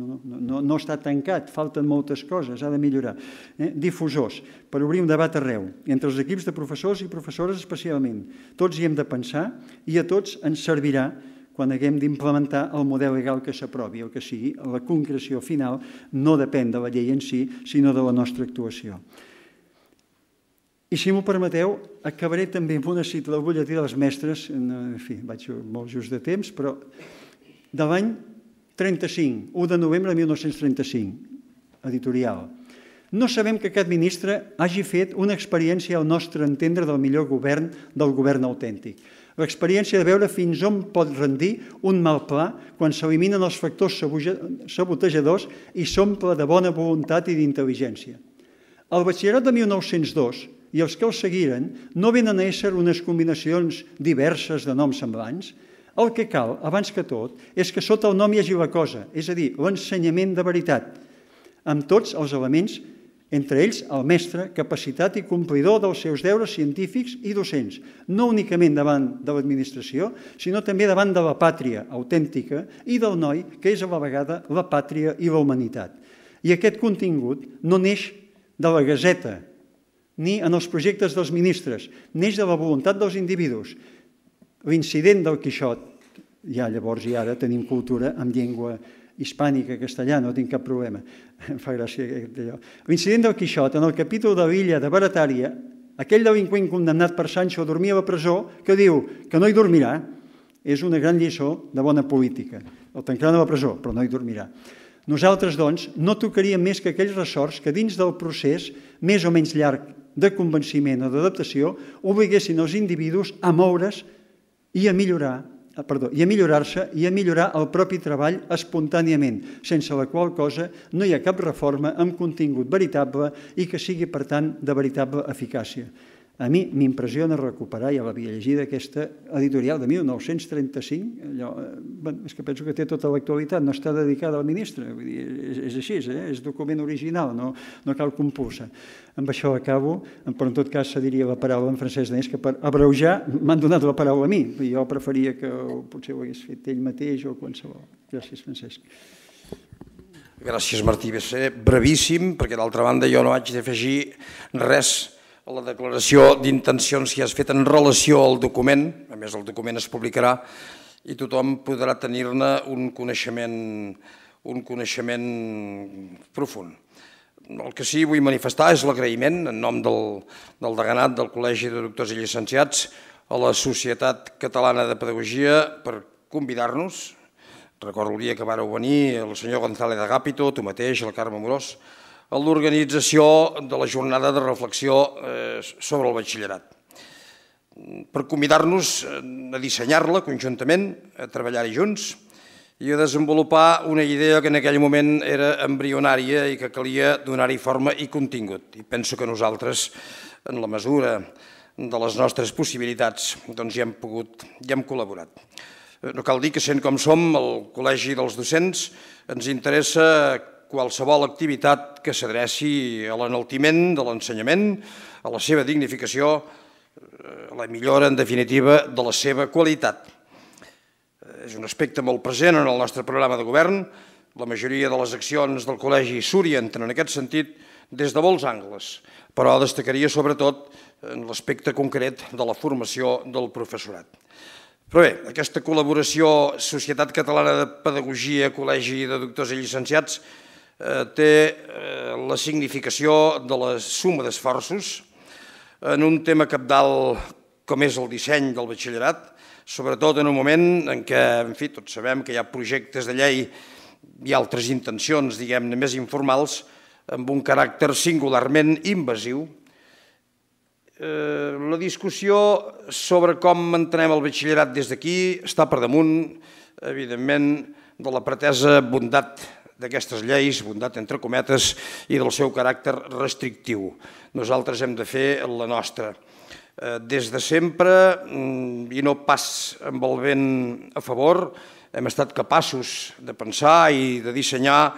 no, no, no, no, està tancat, falten moltes coses, ha de millorar. Eh? Difusors, per obrir un debat arreu, entre els equips de professors i professores especialment. Tots hi hem de pensar i a tots ens servirà quan haguem d'implementar el model legal que s'aprovi, el que sigui. La concreció final no depèn de la llei en si, sinó de la nostra actuació. I si m'ho permeteu, acabaré també amb una cita del butlletí dels mestres, en fi, vaig molt just de temps, però de l'any 35, 1 de novembre de 1935, editorial. No sabem que cap ministre hagi fet una experiència al nostre entendre del millor govern del govern autèntic. L'experiència de veure fins on pot rendir un mal pla quan s'eliminen els factors sabotejadors i s'omple de bona voluntat i d'intel·ligència. El batxillerat de 1902 i els que els seguiren no venen a ésser unes combinacions diverses de noms semblants. El que cal, abans que tot, és que sota el nom hi hagi la cosa, és a dir, l'ensenyament de veritat, amb tots els elements, entre ells el mestre, capacitat i complidor dels seus deures científics i docents, no únicament davant de l'administració, sinó també davant de la pàtria autèntica i del noi, que és a la vegada la pàtria i la humanitat. I aquest contingut no neix de la gaseta, ni en els projectes dels ministres, neix de la voluntat dels individus. L'incident del Quixot, ja llavors i ara tenim cultura amb llengua hispànica, castellà, no tinc cap problema. Em fa gràcia allò. L'incident del Quixot, en el capítol de l'illa de Baratària, aquell delinqüent condemnat per Sancho a dormir a la presó, que diu que no hi dormirà, és una gran lliçó de bona política. El tancaran a la presó, però no hi dormirà. Nosaltres, doncs, no tocaríem més que aquells ressorts que dins del procés, més o menys llarg de convenciment o d'adaptació obliguessin els individus a moure's i a millorar ah, perdó, i a millorar-se i a millorar el propi treball espontàniament, sense la qual cosa no hi ha cap reforma amb contingut veritable i que sigui, per tant, de veritable eficàcia. A mi m'impressiona recuperar, ja l'havia llegida, aquesta editorial de 1935, allò, eh, és que penso que té tota l'actualitat, no està dedicada al ministre, vull dir, és, és així, eh? és document original, no, no cal compulsa. Amb això acabo, però en tot cas se diria la paraula en francès d'ells, que per abreujar m'han donat la paraula a mi, jo preferia que potser ho hagués fet ell mateix o qualsevol. Gràcies, Francesc. Gràcies, Martí. Va ser brevíssim, perquè d'altra banda jo no haig d'afegir res a la declaració d'intencions que has fet en relació al document, a més el document es publicarà i tothom podrà tenir-ne un coneixement, un coneixement profund. El que sí vull manifestar és l'agraïment en nom del, del deganat del Col·legi de Doctors i Llicenciats a la Societat Catalana de Pedagogia per convidar-nos Recordo el dia que vareu venir el senyor González Agapito, tu mateix, el Carme Morós, a l'organització de la jornada de reflexió eh, sobre el batxillerat. Per convidar-nos eh, a dissenyar-la conjuntament, a treballar-hi junts i a desenvolupar una idea que en aquell moment era embrionària i que calia donar-hi forma i contingut. I penso que nosaltres, en la mesura de les nostres possibilitats, doncs hi hem pogut, hi hem col·laborat. Eh, no cal dir que, sent com som, el Col·legi dels Docents ens interessa qualsevol activitat que s'adreci a l'enaltiment de l'ensenyament, a la seva dignificació, eh, a la millora, en definitiva, de la seva qualitat. Eh, és un aspecte molt present en el nostre programa de govern. La majoria de les accions del col·legi s'orienten en aquest sentit des de molts angles, però destacaria sobretot en l'aspecte concret de la formació del professorat. Però bé, aquesta col·laboració Societat Catalana de Pedagogia, Col·legi de Doctors i Llicenciats eh, té eh, la significació de la suma d'esforços en un tema capdal com és el disseny del batxillerat, sobretot en un moment en què, en fi, tots sabem que hi ha projectes de llei i altres intencions, diguem-ne, més informals, amb un caràcter singularment invasiu, Eh, la discussió sobre com entenem el batxillerat des d'aquí està per damunt, evidentment, de la pretesa bondat d'aquestes lleis, bondat entre cometes, i del seu caràcter restrictiu. Nosaltres hem de fer la nostra. Eh, des de sempre, mm, i no pas amb el vent a favor, hem estat capaços de pensar i de dissenyar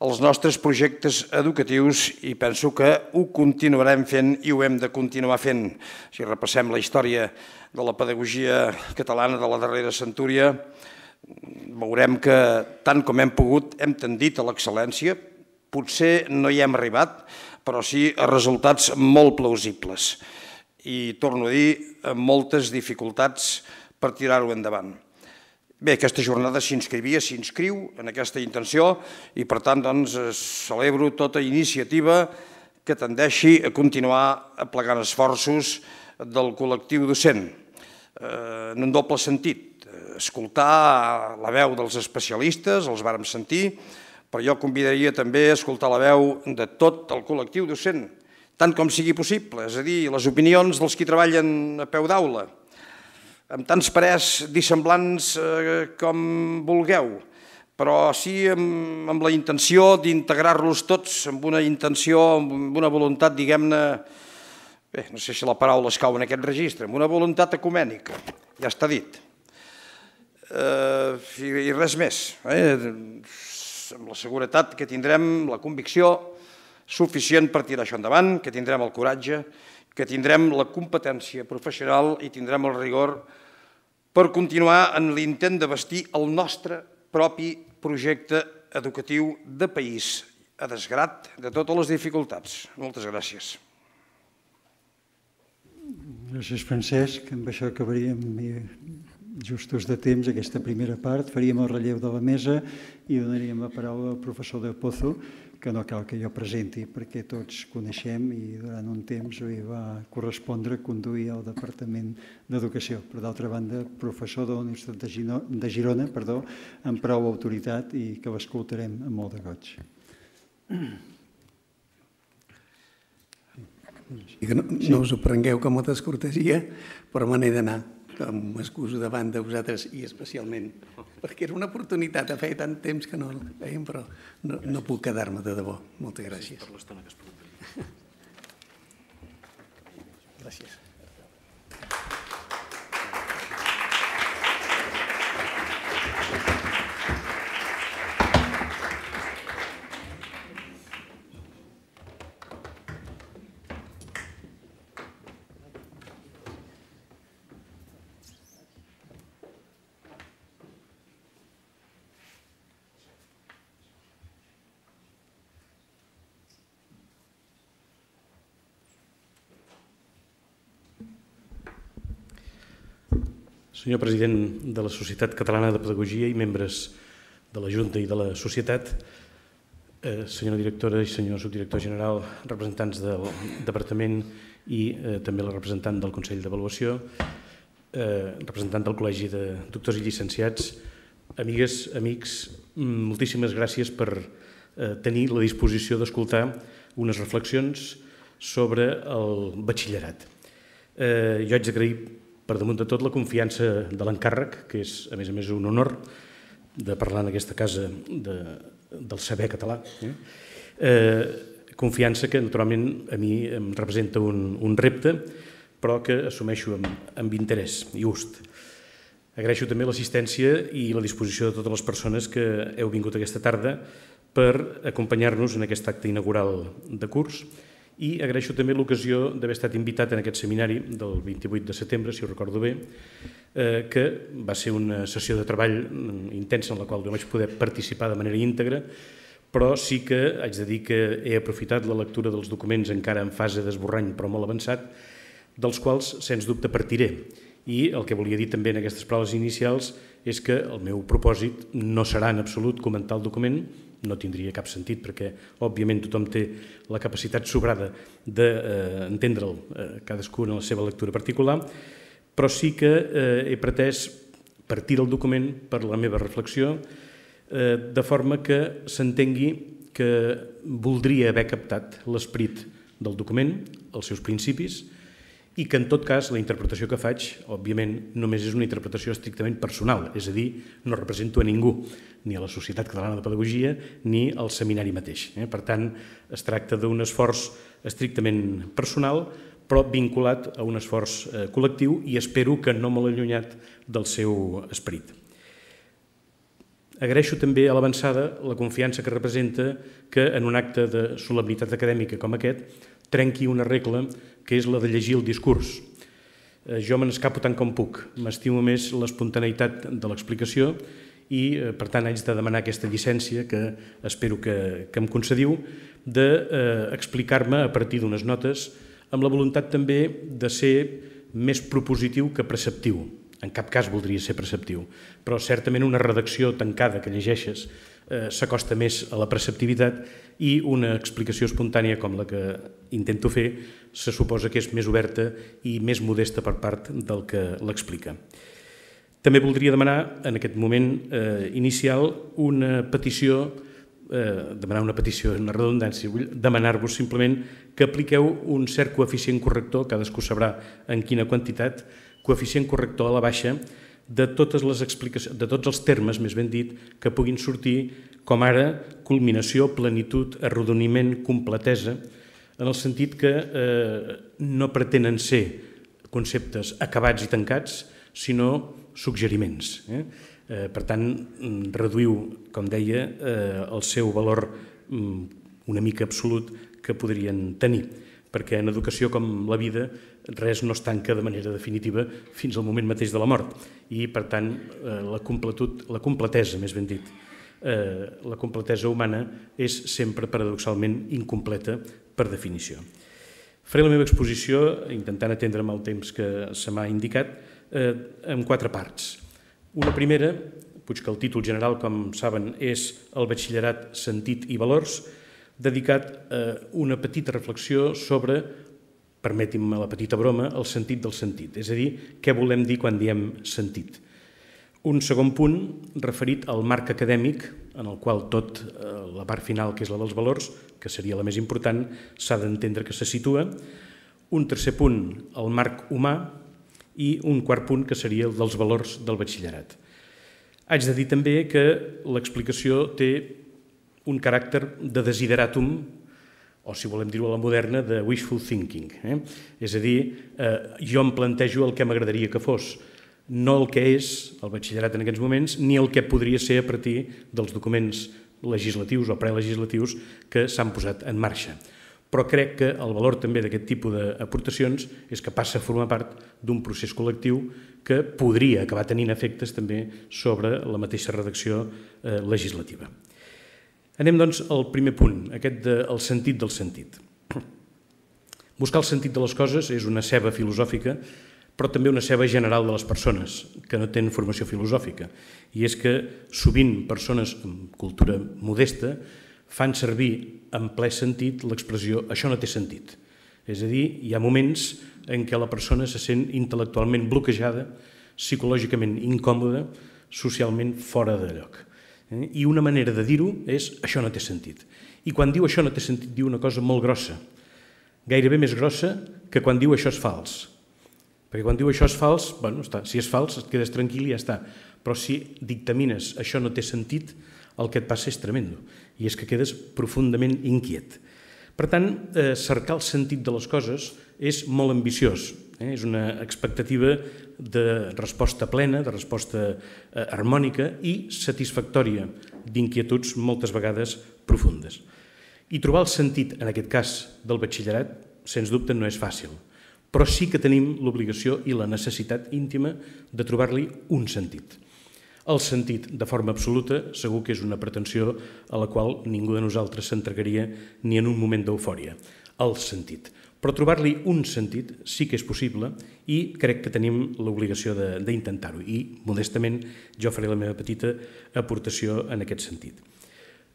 els nostres projectes educatius i penso que ho continuarem fent i ho hem de continuar fent. Si repassem la història de la pedagogia catalana de la darrera centúria, veurem que tant com hem pogut hem tendit a l'excel·lència, potser no hi hem arribat, però sí a resultats molt plausibles i, torno a dir, amb moltes dificultats per tirar-ho endavant. Bé, aquesta jornada s'inscrivia, s'inscriu en aquesta intenció i, per tant, doncs, celebro tota iniciativa que tendeixi a continuar aplegant esforços del col·lectiu docent, eh, en un doble sentit. Escoltar la veu dels especialistes, els vàrem sentir, però jo convidaria també a escoltar la veu de tot el col·lectiu docent, tant com sigui possible, és a dir, les opinions dels qui treballen a peu d'aula, amb tants parers dissemblants eh, com vulgueu, però sí amb, amb la intenció d'integrar-los tots, amb una intenció, amb una voluntat, diguem-ne, bé, no sé si la paraula es cau en aquest registre, amb una voluntat ecumènica, ja està dit. Eh, i, res més. Eh? Amb la seguretat que tindrem la convicció suficient per tirar això endavant, que tindrem el coratge, que tindrem la competència professional i tindrem el rigor per continuar en l'intent de vestir el nostre propi projecte educatiu de país, a desgrat de totes les dificultats. Moltes gràcies. Gràcies, Francesc. Amb això acabaríem justos de temps aquesta primera part. Faríem el relleu de la mesa i donaríem la paraula al professor de Pozo, que no cal que jo presenti perquè tots coneixem i durant un temps li va correspondre conduir el Departament d'Educació. Per d'altra banda, professor de la Universitat de Girona, perdó, amb prou autoritat i que l'escoltarem amb molt de goig. No, no us ho prengueu com a descortesia, però me n'he d'anar que m'excuso davant de vosaltres i especialment perquè era una oportunitat, feia tant temps que no la veiem, però no, no puc quedar-me de debò. Moltes gràcies. Per l'estona que es Gràcies. Senyor president de la Societat Catalana de Pedagogia i membres de la Junta i de la Societat, eh, senyora directora i senyor subdirector general, representants del Departament i eh, també la representant del Consell d'Avaluació, eh, representant del Col·legi de Doctors i Llicenciats, amigues, amics, moltíssimes gràcies per eh, tenir la disposició d'escoltar unes reflexions sobre el batxillerat. Eh, jo haig d'agrair per damunt de tot la confiança de l'encàrrec, que és a més a més un honor de parlar en aquesta casa de, del saber català. Eh? Eh, confiança que naturalment a mi em representa un, un repte, però que assumeixo amb, amb interès i gust. Agraeixo també l'assistència i la disposició de totes les persones que heu vingut aquesta tarda per acompanyar-nos en aquest acte inaugural de curs i agraeixo també l'ocasió d'haver estat invitat en aquest seminari del 28 de setembre, si ho recordo bé, eh, que va ser una sessió de treball intensa en la qual jo vaig poder participar de manera íntegra, però sí que haig de dir que he aprofitat la lectura dels documents encara en fase d'esborrany però molt avançat, dels quals, sens dubte, partiré. I el que volia dir també en aquestes proves inicials és que el meu propòsit no serà en absolut comentar el document, no tindria cap sentit perquè òbviament tothom té la capacitat sobrada d'entendre'l eh, eh, cadascú en la seva lectura particular, però sí que eh, he pretès partir del document per la meva reflexió eh, de forma que s'entengui que voldria haver captat l'esperit del document, els seus principis, i que en tot cas la interpretació que faig, òbviament, només és una interpretació estrictament personal, és a dir, no represento a ningú, ni a la Societat Catalana de Pedagogia ni al seminari mateix. Eh? Per tant, es tracta d'un esforç estrictament personal, però vinculat a un esforç eh, col·lectiu i espero que no molt allunyat del seu esperit. Agraeixo també a l'avançada la confiança que representa que en un acte de solemnitat acadèmica com aquest trenqui una regla que és la de llegir el discurs. Eh, jo me n'escapo tant com puc, m'estimo més l'espontaneïtat de l'explicació i, eh, per tant, haig de demanar aquesta llicència que espero que, que em concediu d'explicar-me eh, a partir d'unes notes amb la voluntat també de ser més propositiu que preceptiu. En cap cas voldria ser preceptiu, però certament una redacció tancada que llegeixes eh, s'acosta més a la preceptivitat i una explicació espontània com la que intento fer se suposa que és més oberta i més modesta per part del que l'explica. També voldria demanar, en aquest moment eh, inicial, una petició, eh, demanar una petició, una redundància, vull demanar-vos simplement que apliqueu un cert coeficient corrector, cadascú sabrà en quina quantitat, coeficient corrector a la baixa, de totes les explicacions, de tots els termes, més ben dit, que puguin sortir com ara culminació, plenitud, arrodoniment, completesa, en el sentit que eh, no pretenen ser conceptes acabats i tancats, sinó suggeriments. Eh? Eh, per tant, reduïu, com deia, eh, el seu valor mm, una mica absolut que podrien tenir, perquè en educació com la vida res no es tanca de manera definitiva fins al moment mateix de la mort i, per tant, eh, la, completud, la completesa, més ben dit, eh, la completesa humana és sempre paradoxalment incompleta per definició. Faré la meva exposició, intentant atendre'm al temps que se m'ha indicat, eh, en quatre parts. Una primera, puig que el títol general, com saben, és el batxillerat sentit i valors, dedicat a una petita reflexió sobre, permetin-me la petita broma, el sentit del sentit, és a dir, què volem dir quan diem sentit. Un segon punt referit al marc acadèmic, en el qual tot eh, la part final, que és la dels valors, que seria la més important, s'ha d'entendre que se situa. Un tercer punt, el marc humà, i un quart punt, que seria el dels valors del batxillerat. Haig de dir també que l'explicació té un caràcter de desideràtum, o si volem dir-ho a la moderna, de wishful thinking. Eh? És a dir, eh, jo em plantejo el que m'agradaria que fos, no el que és el batxillerat en aquests moments, ni el que podria ser a partir dels documents legislatius o prelegislatius que s'han posat en marxa. Però crec que el valor també d'aquest tipus d'aportacions és que passa a formar part d'un procés col·lectiu que podria acabar tenint efectes també sobre la mateixa redacció eh, legislativa. Anem, doncs, al primer punt, aquest del sentit del sentit. Buscar el sentit de les coses és una ceba filosòfica però també una ceba general de les persones que no tenen formació filosòfica. I és que sovint persones amb cultura modesta fan servir en ple sentit l'expressió això no té sentit. És a dir, hi ha moments en què la persona se sent intel·lectualment bloquejada, psicològicament incòmoda, socialment fora de lloc. Eh? I una manera de dir-ho és això no té sentit. I quan diu això no té sentit, diu una cosa molt grossa, gairebé més grossa que quan diu això és fals. Perquè quan diu això és fals, bueno, està, si és fals et quedes tranquil i ja està. Però si dictamines això no té sentit, el que et passa és tremendo. I és que quedes profundament inquiet. Per tant, eh, cercar el sentit de les coses és molt ambiciós. Eh? És una expectativa de resposta plena, de resposta eh, harmònica i satisfactòria d'inquietuds moltes vegades profundes. I trobar el sentit, en aquest cas, del batxillerat, sens dubte no és fàcil, però sí que tenim l'obligació i la necessitat íntima de trobar-li un sentit. El sentit, de forma absoluta, segur que és una pretensió a la qual ningú de nosaltres s'entregaria ni en un moment d'eufòria. El sentit. Però trobar-li un sentit sí que és possible i crec que tenim l'obligació d'intentar-ho. I, modestament, jo faré la meva petita aportació en aquest sentit.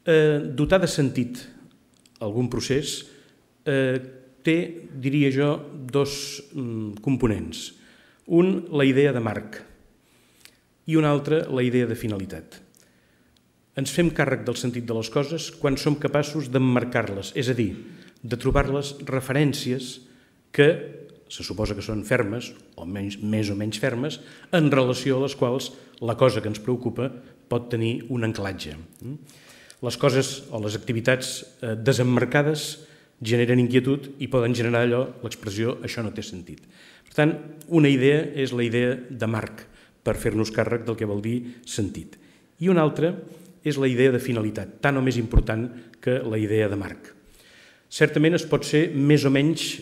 Eh, dotar de sentit algun procés eh, té, diria jo, dos mm, components. Un, la idea de marc, i un altre, la idea de finalitat. Ens fem càrrec del sentit de les coses quan som capaços d'emmarcar-les, és a dir, de trobar-les referències que se suposa que són fermes, o menys, més o menys fermes, en relació a les quals la cosa que ens preocupa pot tenir un anclatge. Les coses o les activitats eh, desemmarcades generen inquietud i poden generar allò, l'expressió, això no té sentit. Per tant, una idea és la idea de marc per fer-nos càrrec del que vol dir sentit. I una altra és la idea de finalitat, tan o més important que la idea de marc. Certament es pot ser més o menys,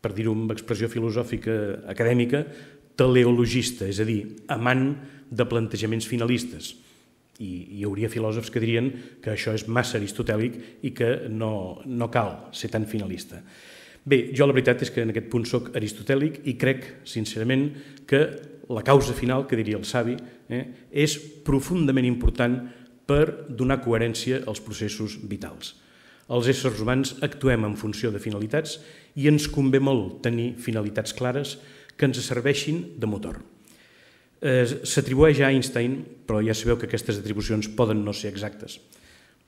per dir-ho amb expressió filosòfica acadèmica, teleologista, és a dir, amant de plantejaments finalistes, i hi hauria filòsofs que dirien que això és massa aristotèlic i que no, no cal ser tan finalista. Bé, jo la veritat és que en aquest punt sóc aristotèlic i crec, sincerament, que la causa final, que diria el savi, eh, és profundament important per donar coherència als processos vitals. Els éssers humans actuem en funció de finalitats i ens convé molt tenir finalitats clares que ens serveixin de motor. Eh, S'atribueix a Einstein, però ja sabeu que aquestes atribucions poden no ser exactes,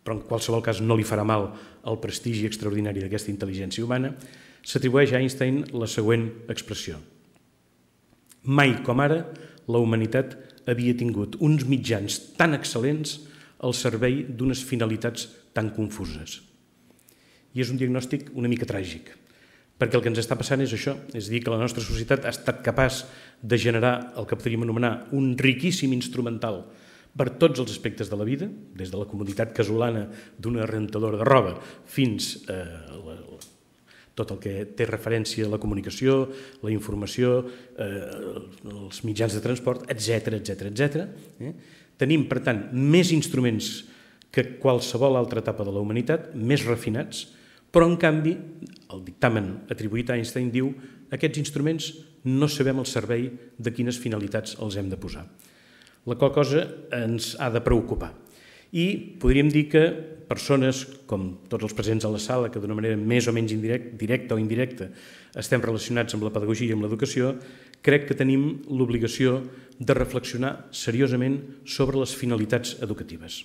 però en qualsevol cas no li farà mal al prestigi extraordinari d'aquesta intel·ligència humana, s'atribueix a Einstein la següent expressió. Mai com ara la humanitat havia tingut uns mitjans tan excel·lents al servei d'unes finalitats tan confuses. I és un diagnòstic una mica tràgic, perquè el que ens està passant és això, és dir, que la nostra societat ha estat capaç de generar el que podríem anomenar un riquíssim instrumental per tots els aspectes de la vida, des de la comoditat casolana d'una rentadora de roba fins a eh, la, tot el que té referència a la comunicació, la informació, eh, els mitjans de transport, etc etc etc. Eh? Tenim, per tant, més instruments que qualsevol altra etapa de la humanitat, més refinats, però, en canvi, el dictamen atribuït a Einstein diu aquests instruments no sabem el servei de quines finalitats els hem de posar. La qual cosa ens ha de preocupar. I podríem dir que persones, com tots els presents a la sala, que d'una manera més o menys indirecta, directa o indirecta estem relacionats amb la pedagogia i amb l'educació, crec que tenim l'obligació de reflexionar seriosament sobre les finalitats educatives.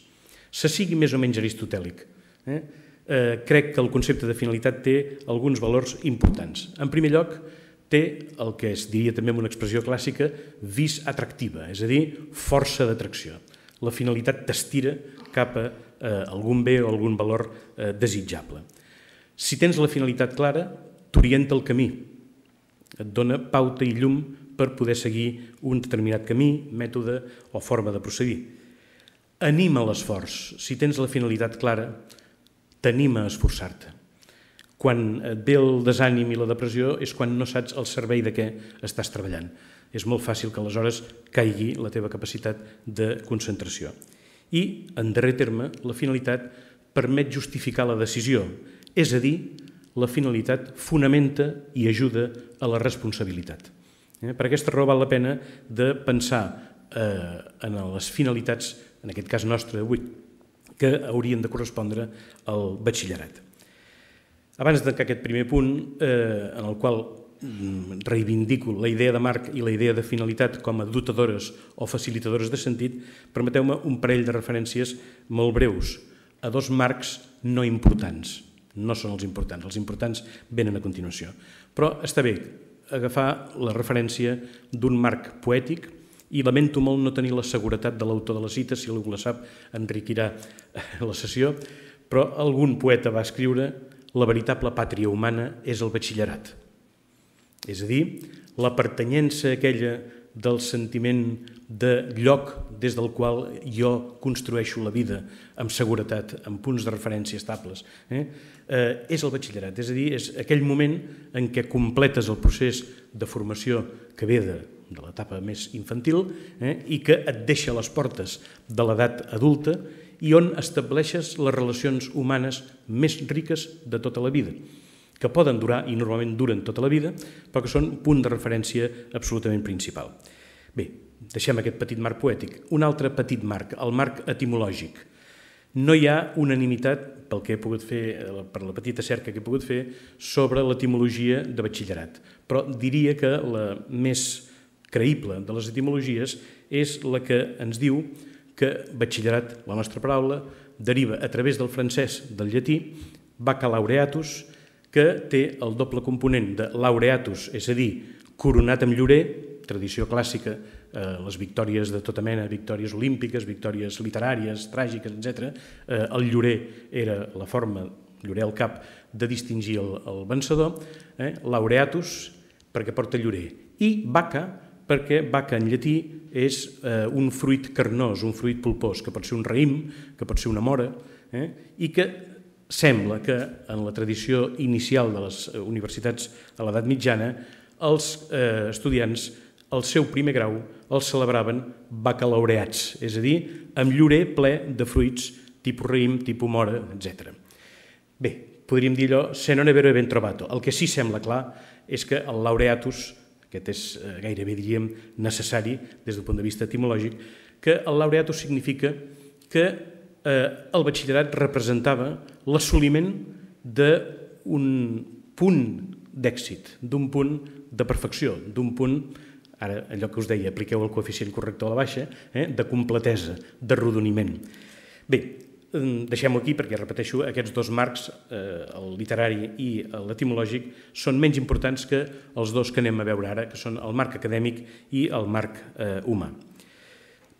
Se sigui més o menys aristotèlic. Eh? Eh, crec que el concepte de finalitat té alguns valors importants. En primer lloc, té el que es diria també amb una expressió clàssica, vis atractiva, és a dir, força d'atracció. La finalitat t'estira cap a eh, algun bé o algun valor eh, desitjable. Si tens la finalitat clara, t'orienta el camí, et dona pauta i llum per poder seguir un determinat camí, mètode o forma de procedir. Anima l'esforç. Si tens la finalitat clara, t'anima a esforçar-te. Quan et ve el desànim i la depressió és quan no saps el servei de què estàs treballant. És molt fàcil que aleshores caigui la teva capacitat de concentració. I, en darrer terme, la finalitat permet justificar la decisió, és a dir, la finalitat fonamenta i ajuda a la responsabilitat. Eh? Per aquesta raó val la pena de pensar eh, en les finalitats, en aquest cas nostre avui, que haurien de correspondre al batxillerat. Abans de tancar aquest primer punt, eh, en el qual mm, reivindico la idea de marc i la idea de finalitat com a dotadores o facilitadores de sentit, permeteu-me un parell de referències molt breus a dos marcs no importants. No són els importants, els importants venen a continuació. Però està bé agafar la referència d'un marc poètic i lamento molt no tenir la seguretat de l'autor de la cita, si algú la sap enriquirà la sessió, però algun poeta va escriure la veritable pàtria humana és el batxillerat. És a dir, la pertanyença aquella del sentiment de lloc des del qual jo construeixo la vida amb seguretat, amb punts de referència estables, eh? Eh, és el batxillerat. És a dir, és aquell moment en què completes el procés de formació que ve de, de l'etapa més infantil eh? i que et deixa les portes de l'edat adulta i on estableixes les relacions humanes més riques de tota la vida que poden durar, i normalment duren tota la vida, però que són punt de referència absolutament principal. Bé, deixem aquest petit marc poètic. Un altre petit marc, el marc etimològic. No hi ha unanimitat, pel que he pogut fer, eh, per la petita cerca que he pogut fer, sobre l'etimologia de batxillerat. Però diria que la més creïble de les etimologies és la que ens diu que batxillerat, la nostra paraula, deriva a través del francès del llatí baccalaureatus, que té el doble component de laureatus, és a dir, coronat amb llorer, tradició clàssica, eh, les victòries de tota mena, victòries olímpiques, victòries literàries, tràgiques, etc. Eh, el llorer era la forma, llorer al cap, de distingir el, el vencedor, eh, laureatus, perquè porta llorer, i vaca, perquè vaca en llatí és eh, un fruit carnós, un fruit pulpós, que pot ser un raïm, que pot ser una mora, eh, i que sembla que en la tradició inicial de les eh, universitats a l'edat mitjana els eh, estudiants el seu primer grau el celebraven bacalaureats, és a dir, amb llorer ple de fruits tipus raïm, tipus mora, etc. Bé, podríem dir allò, se non è vero ben trovato. El que sí sembla clar és que el laureatus, aquest és eh, gairebé, diríem, necessari des del punt de vista etimològic, que el laureatus significa que eh, el batxillerat representava l'assoliment d'un punt d'èxit, d'un punt de perfecció, d'un punt ara allò que us deia, apliqueu el coeficient corrector a la baixa, eh, de completesa, de rodoniment. Bé, deixem-ho aquí perquè, repeteixo, aquests dos marcs, eh, el literari i l'etimològic, són menys importants que els dos que anem a veure ara, que són el marc acadèmic i el marc eh, humà.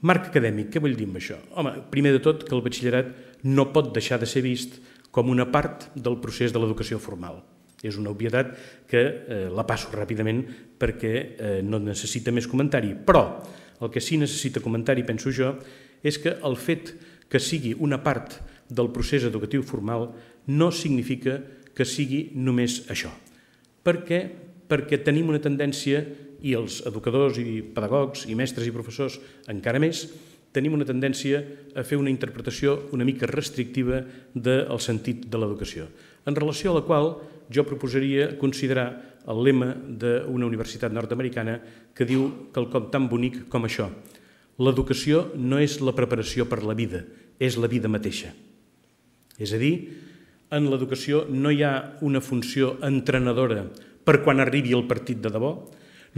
Marc acadèmic, què vull dir amb això? Home, primer de tot, que el batxillerat no pot deixar de ser vist com una part del procés de l'educació formal. És una obvietat que eh, la passo ràpidament perquè eh, no necessita més comentari. Però el que sí necessita comentari, penso jo, és que el fet que sigui una part del procés educatiu formal no significa que sigui només això. Per què? Perquè tenim una tendència, i els educadors i pedagogs i mestres i professors encara més, tenim una tendència a fer una interpretació una mica restrictiva del sentit de l'educació, en relació a la qual jo proposaria considerar el lema d'una universitat nord-americana que diu quelcom tan bonic com això. L'educació no és la preparació per la vida, és la vida mateixa. És a dir, en l'educació no hi ha una funció entrenadora per quan arribi el partit de debò,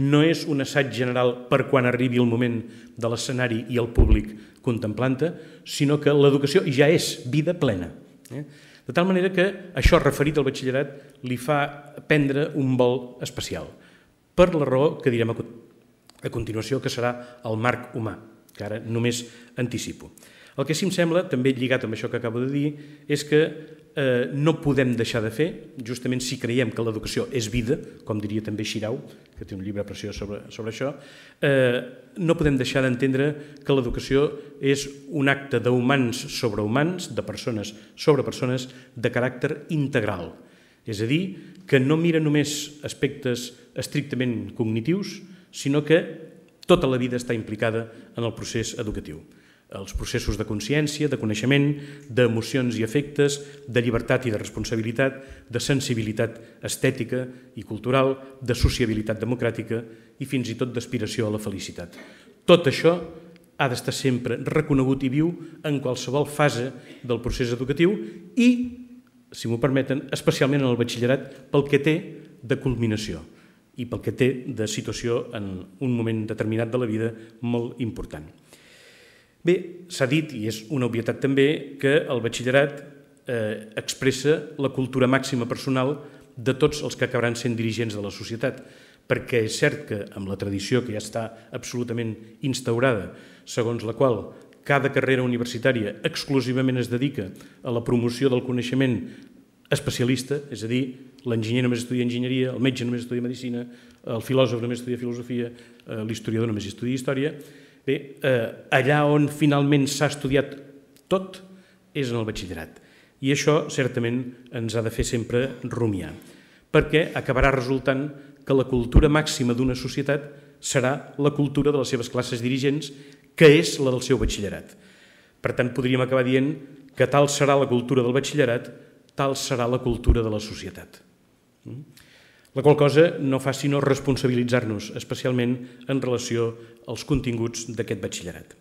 no és un assaig general per quan arribi el moment de l'escenari i el públic contemplant sinó que l'educació ja és vida plena. Eh? De tal manera que això referit al batxillerat li fa prendre un vol especial, per la raó que direm a continuació que serà el marc humà, que ara només anticipo. El que sí em sembla, també lligat amb això que acabo de dir, és que eh, no podem deixar de fer, justament si creiem que l'educació és vida, com diria també Xirau, que té un llibre preciós sobre, sobre això, eh, no podem deixar d'entendre que l'educació és un acte d'humans sobre humans, de persones sobre persones, de caràcter integral. És a dir, que no mira només aspectes estrictament cognitius, sinó que tota la vida està implicada en el procés educatiu. els processos de consciència, de coneixement, d'emocions i efectes, de llibertat i de responsabilitat, de sensibilitat estètica i cultural, de sociabilitat democràtica i fins i tot d'aspiració a la felicitat. Tot això ha d'estar sempre reconegut i viu en qualsevol fase del procés educatiu i, si m'ho permeten, especialment en el batxillerat, pel que té de culminació i pel que té de situació en un moment determinat de la vida molt important. Bé, s'ha dit, i és una obvietat també, que el batxillerat eh, expressa la cultura màxima personal de tots els que acabaran sent dirigents de la societat, perquè és cert que amb la tradició que ja està absolutament instaurada, segons la qual cada carrera universitària exclusivament es dedica a la promoció del coneixement especialista, és a dir, l'enginyer només estudia enginyeria, el metge només estudia medicina, el filòsof només estudia filosofia, eh, l'historiador només estudia història, Bé, eh, allà on finalment s'ha estudiat tot és en el batxillerat. I això certament ens ha de fer sempre rumiar, perquè acabarà resultant que la cultura màxima d'una societat serà la cultura de les seves classes dirigents, que és la del seu batxillerat. Per tant, podríem acabar dient que tal serà la cultura del batxillerat, tal serà la cultura de la societat. La qual cosa no fa sinó responsabilitzar-nos, especialment en relació als continguts d'aquest batxillerat.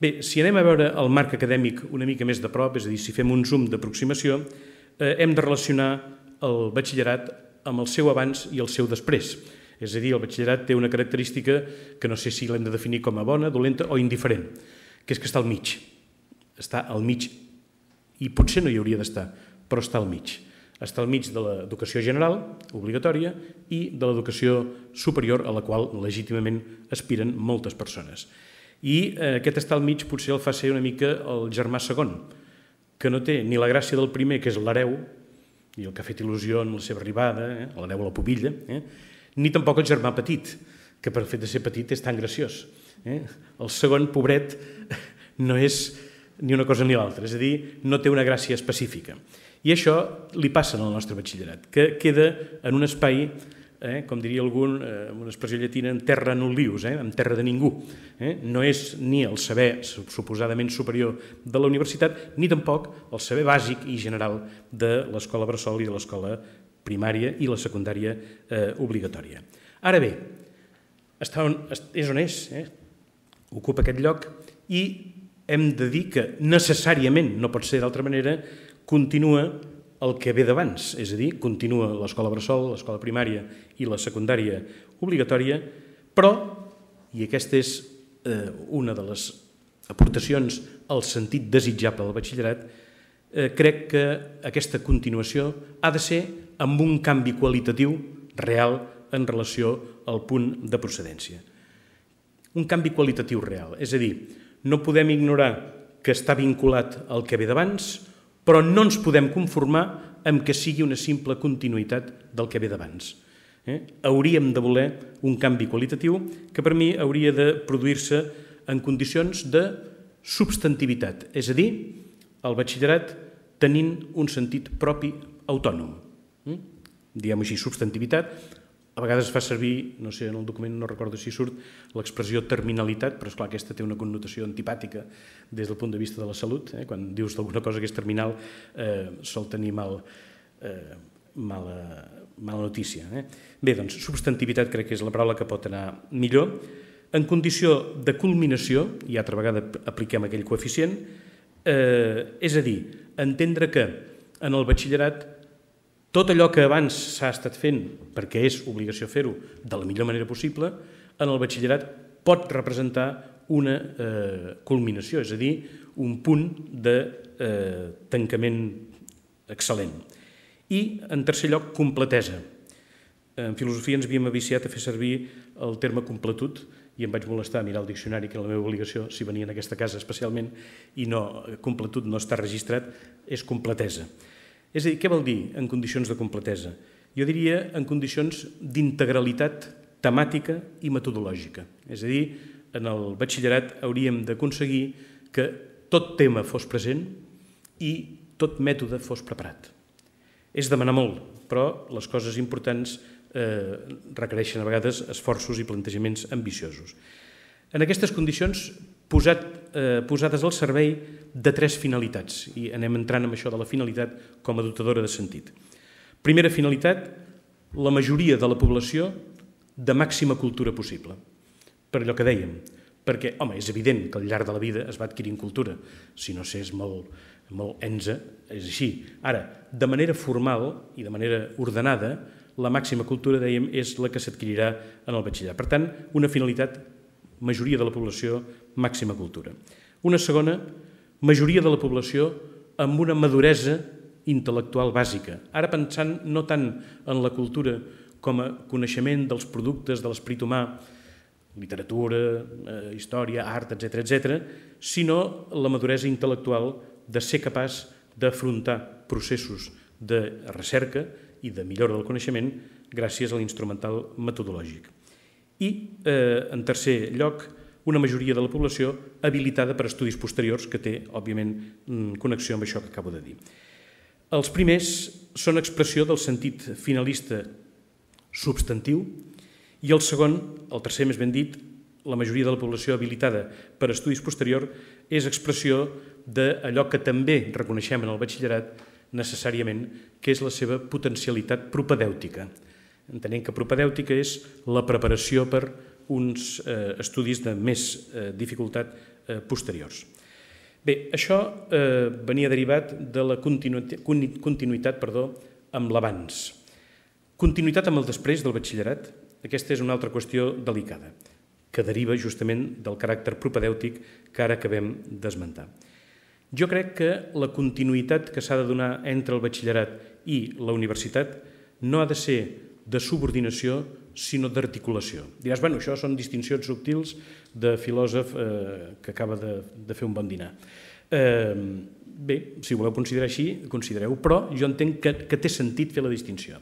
Bé, si anem a veure el marc acadèmic una mica més de prop, és a dir, si fem un zoom d'aproximació, eh, hem de relacionar el batxillerat amb el seu abans i el seu després. És a dir, el batxillerat té una característica que no sé si l'hem de definir com a bona, dolenta o indiferent, que és que està al mig. Està al mig i potser no hi hauria d'estar, però està al mig està al mig de l'educació general, obligatòria, i de l'educació superior, a la qual legítimament aspiren moltes persones. I eh, aquest estar al mig potser el fa ser una mica el germà segon, que no té ni la gràcia del primer, que és l'hereu, i el que ha fet il·lusió en la seva arribada, eh, l'hereu a la pubilla, eh, ni tampoc el germà petit, que per fet de ser petit és tan graciós. Eh? El segon, pobret, no és ni una cosa ni l'altra, és a dir, no té una gràcia específica. I això li passa el nostre batxillerat, que queda en un espai, eh, com diria algun, eh, una expressió llatina, en terra nul·lius, eh, en terra de ningú. Eh? No és ni el saber suposadament superior de la universitat, ni tampoc el saber bàsic i general de l'escola bressol i de l'escola primària i la secundària eh, obligatòria. Ara bé, està on, és on és, eh? ocupa aquest lloc i hem de dir que necessàriament, no pot ser d'altra manera, continua el que ve d'abans, és a dir, continua l'escola bressol, l'escola primària i la secundària obligatòria, però, i aquesta és eh, una de les aportacions al sentit desitjable del batxillerat, eh, crec que aquesta continuació ha de ser amb un canvi qualitatiu real en relació al punt de procedència. Un canvi qualitatiu real, és a dir, no podem ignorar que està vinculat al que ve d'abans, però no ens podem conformar amb que sigui una simple continuïtat del que ve d'abans. Eh? Hauríem de voler un canvi qualitatiu que per mi hauria de produir-se en condicions de substantivitat, és a dir, el batxillerat tenint un sentit propi autònom. Eh? Diguem així, substantivitat, a vegades es fa servir, no sé, en el document no recordo si surt, l'expressió terminalitat, però és clar aquesta té una connotació antipàtica des del punt de vista de la salut. Eh? Quan dius d'alguna cosa que és terminal eh, sol tenir mal, eh, mala, mala notícia. Eh? Bé, doncs, substantivitat crec que és la paraula que pot anar millor. En condició de culminació, i altra vegada apliquem aquell coeficient, eh, és a dir, entendre que en el batxillerat tot allò que abans s'ha estat fent, perquè és obligació fer-ho de la millor manera possible, en el batxillerat pot representar una eh, culminació, és a dir, un punt de eh, tancament excel·lent. I, en tercer lloc, completesa. En filosofia ens havíem aviciat a fer servir el terme completud i em vaig molestar a mirar el diccionari, que era la meva obligació, si venia en aquesta casa especialment, i no, completud no està registrat, és completesa. És a dir, què vol dir en condicions de completesa? Jo diria en condicions d'integralitat temàtica i metodològica. És a dir, en el batxillerat hauríem d'aconseguir que tot tema fos present i tot mètode fos preparat. És demanar molt, però les coses importants eh, requereixen a vegades esforços i plantejaments ambiciosos. En aquestes condicions, posat eh, posades al servei de tres finalitats, i anem entrant en això de la finalitat com a dotadora de sentit. Primera finalitat, la majoria de la població de màxima cultura possible. Per allò que dèiem, perquè, home, és evident que al llarg de la vida es va adquirint cultura, si no s'és molt, molt enza, és així. Ara, de manera formal i de manera ordenada, la màxima cultura, dèiem, és la que s'adquirirà en el batxillerat. Per tant, una finalitat, majoria de la població, màxima cultura. Una segona, majoria de la població amb una maduresa intel·lectual bàsica. Ara pensant no tant en la cultura com a coneixement dels productes de l'esperit humà, literatura, eh, història, art, etc etc, sinó la maduresa intel·lectual de ser capaç d'afrontar processos de recerca i de millora del coneixement gràcies a l'instrumental metodològic. I, eh, en tercer lloc, una majoria de la població habilitada per estudis posteriors que té, òbviament, mm, connexió amb això que acabo de dir. Els primers són expressió del sentit finalista substantiu i el segon, el tercer més ben dit, la majoria de la població habilitada per estudis posteriors és expressió d'allò que també reconeixem en el batxillerat necessàriament, que és la seva potencialitat propedèutica. Entenem que propedèutica és la preparació per uns eh, estudis de més eh, dificultat eh, posteriors. Bé, això eh, venia derivat de la continuïtat, continuïtat perdó, amb l'abans. Continuïtat amb el després del batxillerat, aquesta és una altra qüestió delicada, que deriva justament del caràcter propedèutic que ara acabem d'esmentar. Jo crec que la continuïtat que s'ha de donar entre el batxillerat i la universitat no ha de ser de subordinació, sinó d'articulació. Diràs, bueno, això són distincions subtils de filòsof eh, que acaba de, de fer un bon dinar. Eh, bé, si voleu considerar així, considereu, però jo entenc que, que té sentit fer la distinció.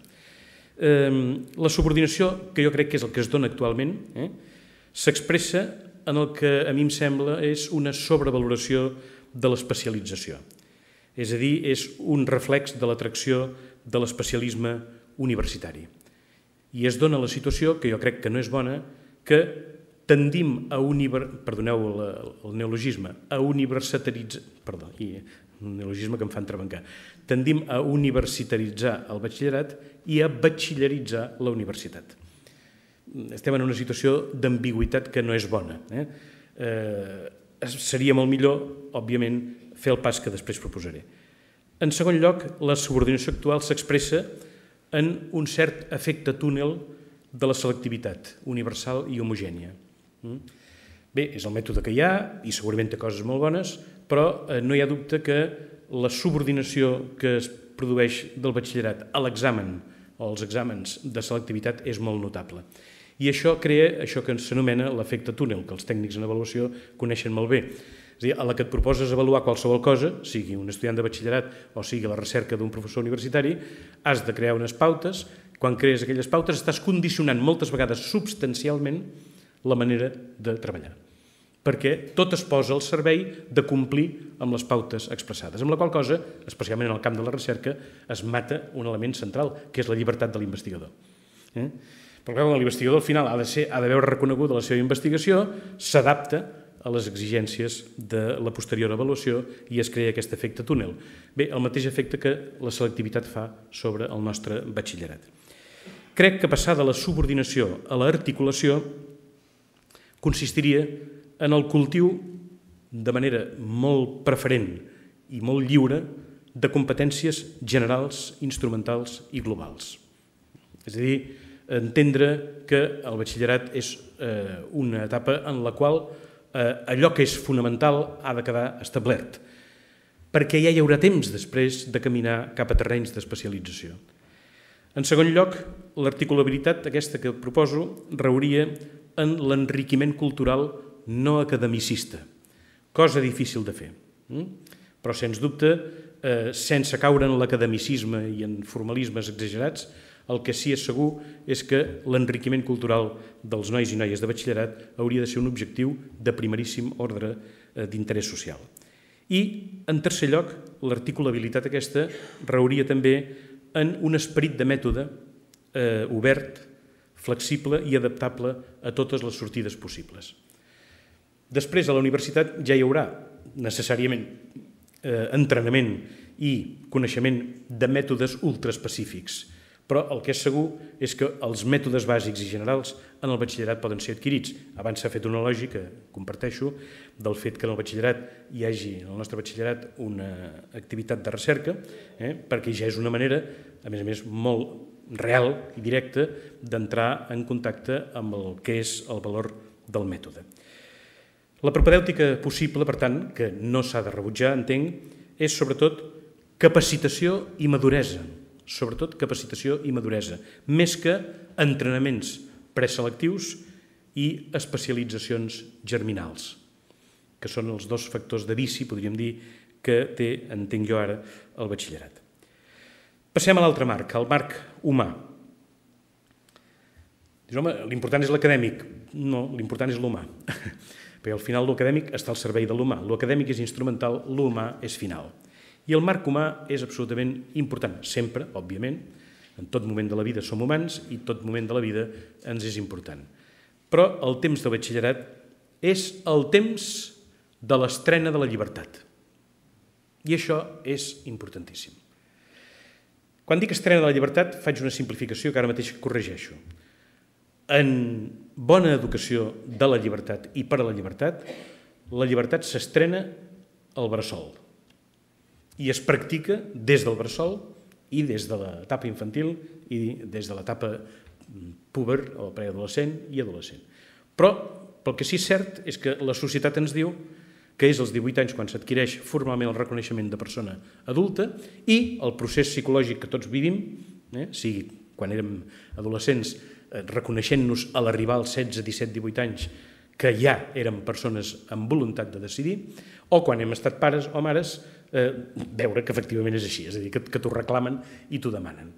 Eh, la subordinació, que jo crec que és el que es dona actualment, eh, s'expressa en el que a mi em sembla és una sobrevaloració de l'especialització. És a dir, és un reflex de l'atracció de l'especialisme universitari. I es dona la situació, que jo crec que no és bona, que tendim a univer... perdoneu el, el neologisme, a universitaritzar... Perdó, i un neologisme que em fa entrebancar. Tendim a universitaritzar el batxillerat i a batxilleritzar la universitat. Estem en una situació d'ambigüitat que no és bona. Eh? Eh, seria molt millor, òbviament, fer el pas que després proposaré. En segon lloc, la subordinació actual s'expressa en un cert efecte túnel de la selectivitat universal i homogènia. Mm? Bé, és el mètode que hi ha i segurament té coses molt bones, però eh, no hi ha dubte que la subordinació que es produeix del batxillerat a l'examen o als exàmens de selectivitat és molt notable. I això crea això que s'anomena l'efecte túnel, que els tècnics en avaluació coneixen molt bé. És a dir, a la que et proposes avaluar qualsevol cosa, sigui un estudiant de batxillerat o sigui la recerca d'un professor universitari, has de crear unes pautes. Quan crees aquelles pautes estàs condicionant moltes vegades substancialment la manera de treballar perquè tot es posa al servei de complir amb les pautes expressades, amb la qual cosa, especialment en el camp de la recerca, es mata un element central, que és la llibertat de l'investigador. Eh? Però l'investigador al final ha de ser, ha d'haver reconegut la seva investigació, s'adapta a les exigències de la posterior avaluació i es crea aquest efecte túnel. Bé, el mateix efecte que la selectivitat fa sobre el nostre batxillerat. Crec que passar de la subordinació a l'articulació consistiria en el cultiu de manera molt preferent i molt lliure de competències generals, instrumentals i globals. És a dir, entendre que el batxillerat és eh, una etapa en la qual eh, allò que és fonamental ha de quedar establert, perquè ja hi haurà temps després de caminar cap a terrenys d'especialització. En segon lloc, l'articulabilitat aquesta que proposo rauria en l'enriquiment cultural no academicista, cosa difícil de fer. Mm? Però, sens dubte, eh, sense caure en l'academicisme i en formalismes exagerats, el que sí és segur és que l'enriquiment cultural dels nois i noies de batxillerat hauria de ser un objectiu de primeríssim ordre eh, d'interès social. I, en tercer lloc, l'articulabilitat aquesta rauria també en un esperit de mètode eh, obert, flexible i adaptable a totes les sortides possibles. Després, a la universitat ja hi haurà necessàriament eh, entrenament i coneixement de mètodes ultraespecífics, però el que és segur és que els mètodes bàsics i generals en el batxillerat poden ser adquirits. Abans s'ha fet una lògica, comparteixo, del fet que en el batxillerat hi hagi, en el nostre batxillerat, una activitat de recerca, eh, perquè ja és una manera, a més a més, molt real i directa d'entrar en contacte amb el que és el valor del mètode. La propedèutica possible, per tant, que no s'ha de rebutjar, entenc, és sobretot capacitació i maduresa, sobretot capacitació i maduresa, més que entrenaments preselectius i especialitzacions germinals, que són els dos factors de vici, podríem dir, que té, entenc jo ara, el batxillerat. Passem a l'altre marc, el marc humà. Dius, home, l'important és l'acadèmic. No, l'important és l'humà. Perquè al final l'acadèmic està al servei de l'humà. L'acadèmic és instrumental, l'humà és final. I el marc humà és absolutament important, sempre, òbviament, en tot moment de la vida som humans i tot moment de la vida ens és important. Però el temps de batxillerat és el temps de l'estrena de la llibertat. I això és importantíssim. Quan dic estrena de la llibertat, faig una simplificació que ara mateix corregeixo. En bona educació de la llibertat i per a la llibertat, la llibertat s'estrena al bressol, i es practica des del bressol i des de l'etapa infantil i des de l'etapa mm, púber o preadolescent i adolescent. Però pel que sí és cert és que la societat ens diu que és als 18 anys quan s'adquireix formalment el reconeixement de persona adulta i el procés psicològic que tots vivim, eh, sigui quan érem adolescents, eh, reconeixent-nos a l'arribar als 16, 17, 18 anys que ja érem persones amb voluntat de decidir, o quan hem estat pares o mares eh, veure que efectivament és així, és a dir, que, que t'ho reclamen i t'ho demanen.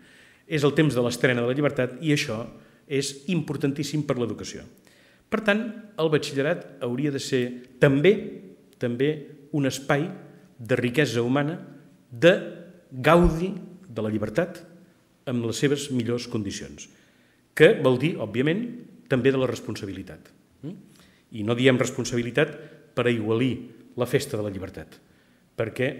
És el temps de l'estrena de la llibertat i això és importantíssim per l'educació. Per tant, el batxillerat hauria de ser també també un espai de riquesa humana, de gaudi de la llibertat amb les seves millors condicions, que vol dir, òbviament, també de la responsabilitat. I no diem responsabilitat per aigualir la festa de la llibertat, perquè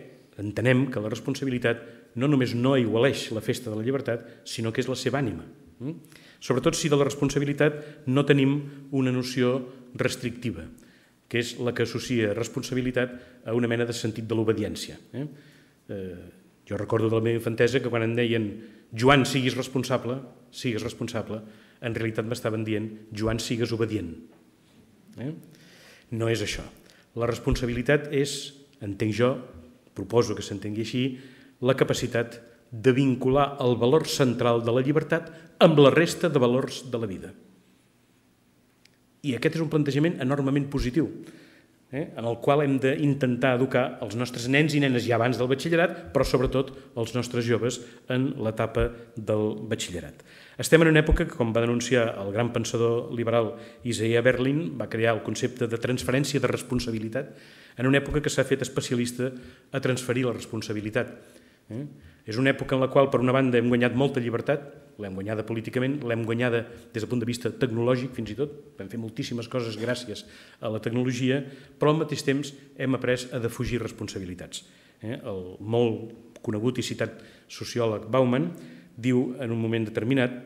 entenem que la responsabilitat no només no igualeix la festa de la llibertat, sinó que és la seva ànima. Mm? Sobretot si de la responsabilitat no tenim una noció restrictiva, que és la que associa responsabilitat a una mena de sentit de l'obediència. Eh? Eh, jo recordo de la meva infantesa que quan em deien Joan, siguis responsable, sigues responsable, en realitat m'estaven dient Joan, sigues obedient. Eh? No és això. La responsabilitat és entenc jo, proposo que s'entengui així, la capacitat de vincular el valor central de la llibertat amb la resta de valors de la vida. I aquest és un plantejament enormement positiu, eh? en el qual hem d'intentar educar els nostres nens i nenes ja abans del batxillerat, però sobretot els nostres joves en l'etapa del batxillerat. Estem en una època que, com va denunciar el gran pensador liberal Isaiah Berlin, va crear el concepte de transferència de responsabilitat, en una època que s'ha fet especialista a transferir la responsabilitat. Eh? És una època en la qual, per una banda, hem guanyat molta llibertat, l'hem guanyada políticament, l'hem guanyada des del punt de vista tecnològic, fins i tot, vam fer moltíssimes coses gràcies a la tecnologia, però al mateix temps hem après a defugir responsabilitats. Eh? El molt conegut i citat sociòleg Bauman diu en un moment determinat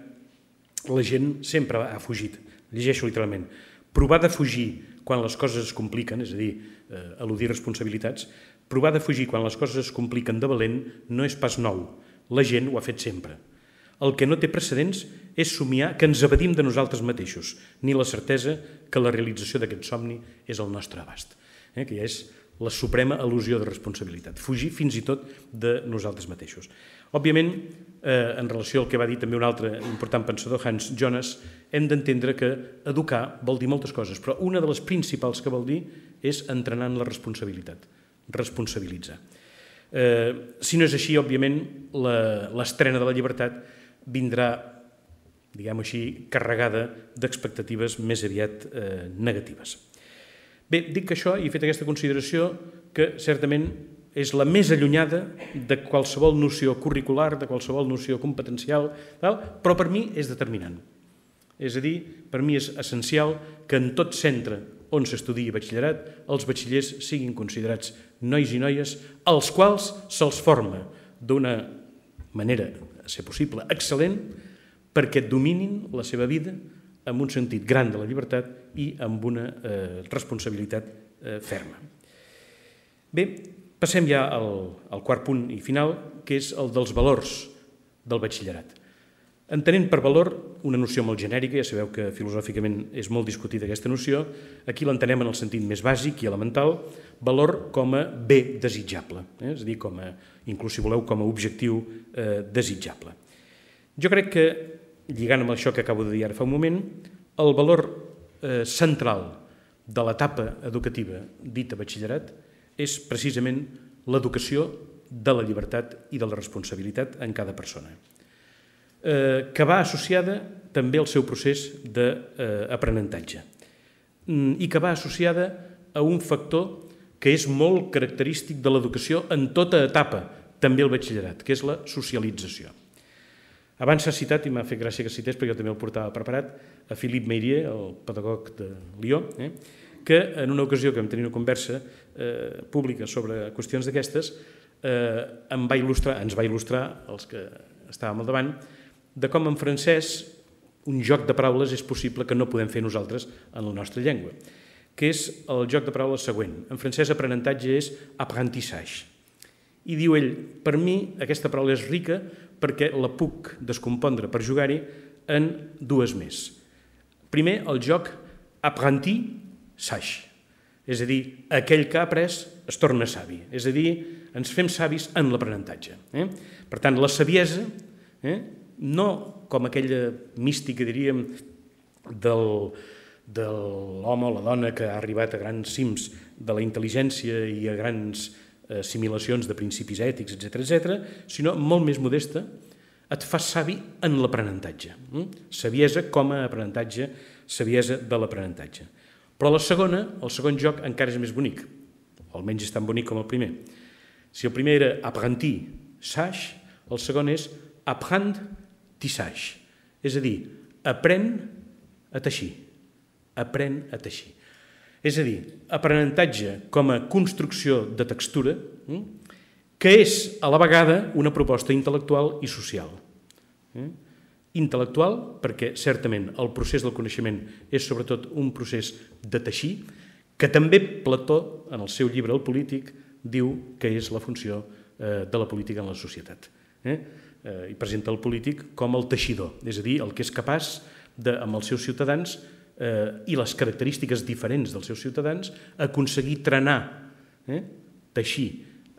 la gent sempre ha fugit, llegeixo literalment, provar de fugir quan les coses es compliquen, és a dir, eh, eludir responsabilitats, provar de fugir quan les coses es compliquen de valent no és pas nou. La gent ho ha fet sempre. El que no té precedents és somiar que ens evadim de nosaltres mateixos, ni la certesa que la realització d'aquest somni és el nostre abast, eh? que ja és la suprema al·lusió de responsabilitat, fugir fins i tot de nosaltres mateixos. Òbviament, eh, en relació al que va dir també un altre important pensador, Hans Jonas, hem d'entendre que educar vol dir moltes coses, però una de les principals que vol dir és entrenar en la responsabilitat, responsabilitzar. Eh, si no és així, òbviament, l'estrena de la llibertat vindrà, diguem així, carregada d'expectatives més aviat eh, negatives. Bé, dic que això, i fet aquesta consideració, que certament és la més allunyada de qualsevol noció curricular, de qualsevol noció competencial, però per mi és determinant. És a dir, per mi és essencial que en tot centre on s'estudi batxillerat, els batxillers siguin considerats nois i noies als quals se'ls forma d'una manera, a ser possible, excel·lent, perquè dominin la seva vida amb un sentit gran de la llibertat i amb una eh, responsabilitat eh, ferma. Bé, passem ja al, al quart punt i final, que és el dels valors del batxillerat. Entenent per valor una noció molt genèrica, ja sabeu que filosòficament és molt discutida aquesta noció, aquí l'entenem en el sentit més bàsic i elemental, valor com a bé desitjable, eh? és a dir, com a, inclús si voleu, com a objectiu eh, desitjable. Jo crec que, lligant amb això que acabo de dir ara fa un moment, el valor eh, central de l'etapa educativa dita batxillerat és precisament l'educació de la llibertat i de la responsabilitat en cada persona eh, que va associada també al seu procés d'aprenentatge mm, i que va associada a un factor que és molt característic de l'educació en tota etapa, també el batxillerat, que és la socialització. Abans s'ha citat, i m'ha fet gràcia que cités, perquè jo també el portava preparat, a Philippe Meirier, el pedagog de Lió, eh, que en una ocasió que vam tenir una conversa eh, pública sobre qüestions d'aquestes, eh, em va il·lustrar, ens va il·lustrar, els que estàvem al davant, de com en francès un joc de paraules és possible que no podem fer nosaltres en la nostra llengua, que és el joc de paraules següent. En francès aprenentatge és apprentissage. I diu ell, per mi aquesta paraula és rica perquè la puc descompondre per jugar-hi en dues més. Primer, el joc apprenti-sage, és a dir, aquell que ha après es torna savi, és a dir, ens fem savis en l'aprenentatge. Eh? Per tant, la saviesa eh, no com aquella mística, diríem, del, de l'home o la dona que ha arribat a grans cims de la intel·ligència i a grans eh, assimilacions de principis ètics, etc etc, sinó molt més modesta, et fa savi en l'aprenentatge. Mm? Saviesa com a aprenentatge, saviesa de l'aprenentatge. Però la segona, el segon joc, encara és més bonic, o almenys és tan bonic com el primer. Si el primer era aprentir, sage, el segon és apprendre tissage, és a dir, aprèn a teixir, aprèn a teixir. És a dir, aprenentatge com a construcció de textura, hm, que és a la vegada una proposta intel·lectual i social. Hm. Intel·lectual, perquè certament el procés del coneixement és sobretot un procés de teixir, que també Plató, en el seu llibre El polític, diu que és la funció eh, de la política en la societat. Eh? eh, i presenta el polític com el teixidor, és a dir, el que és capaç de, amb els seus ciutadans eh, i les característiques diferents dels seus ciutadans, aconseguir trenar, eh, teixir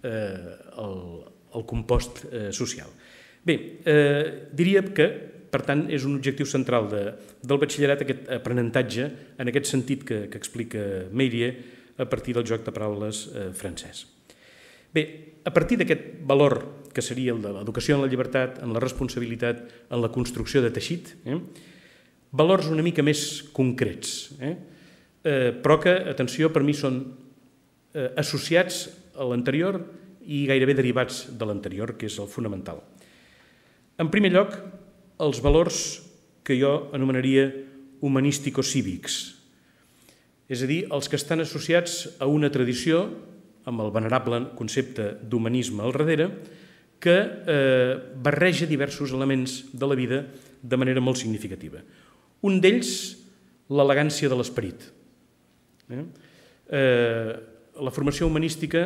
eh, el, el compost eh, social. Bé, eh, diria que, per tant, és un objectiu central de, del batxillerat aquest aprenentatge en aquest sentit que, que explica Meirier a partir del joc de paraules eh, francès. Bé, a partir d'aquest valor que seria el de l'educació en la llibertat, en la responsabilitat, en la construcció de teixit, eh? valors una mica més concrets, eh? Eh, però que, atenció, per mi són eh, associats a l'anterior i gairebé derivats de l'anterior, que és el fonamental. En primer lloc, els valors que jo anomenaria humanístico-cívics, és a dir, els que estan associats a una tradició amb el venerable concepte d'humanisme al darrere, que eh, barreja diversos elements de la vida de manera molt significativa. Un d'ells, l'elegància de l'esperit. Eh? Eh, la formació humanística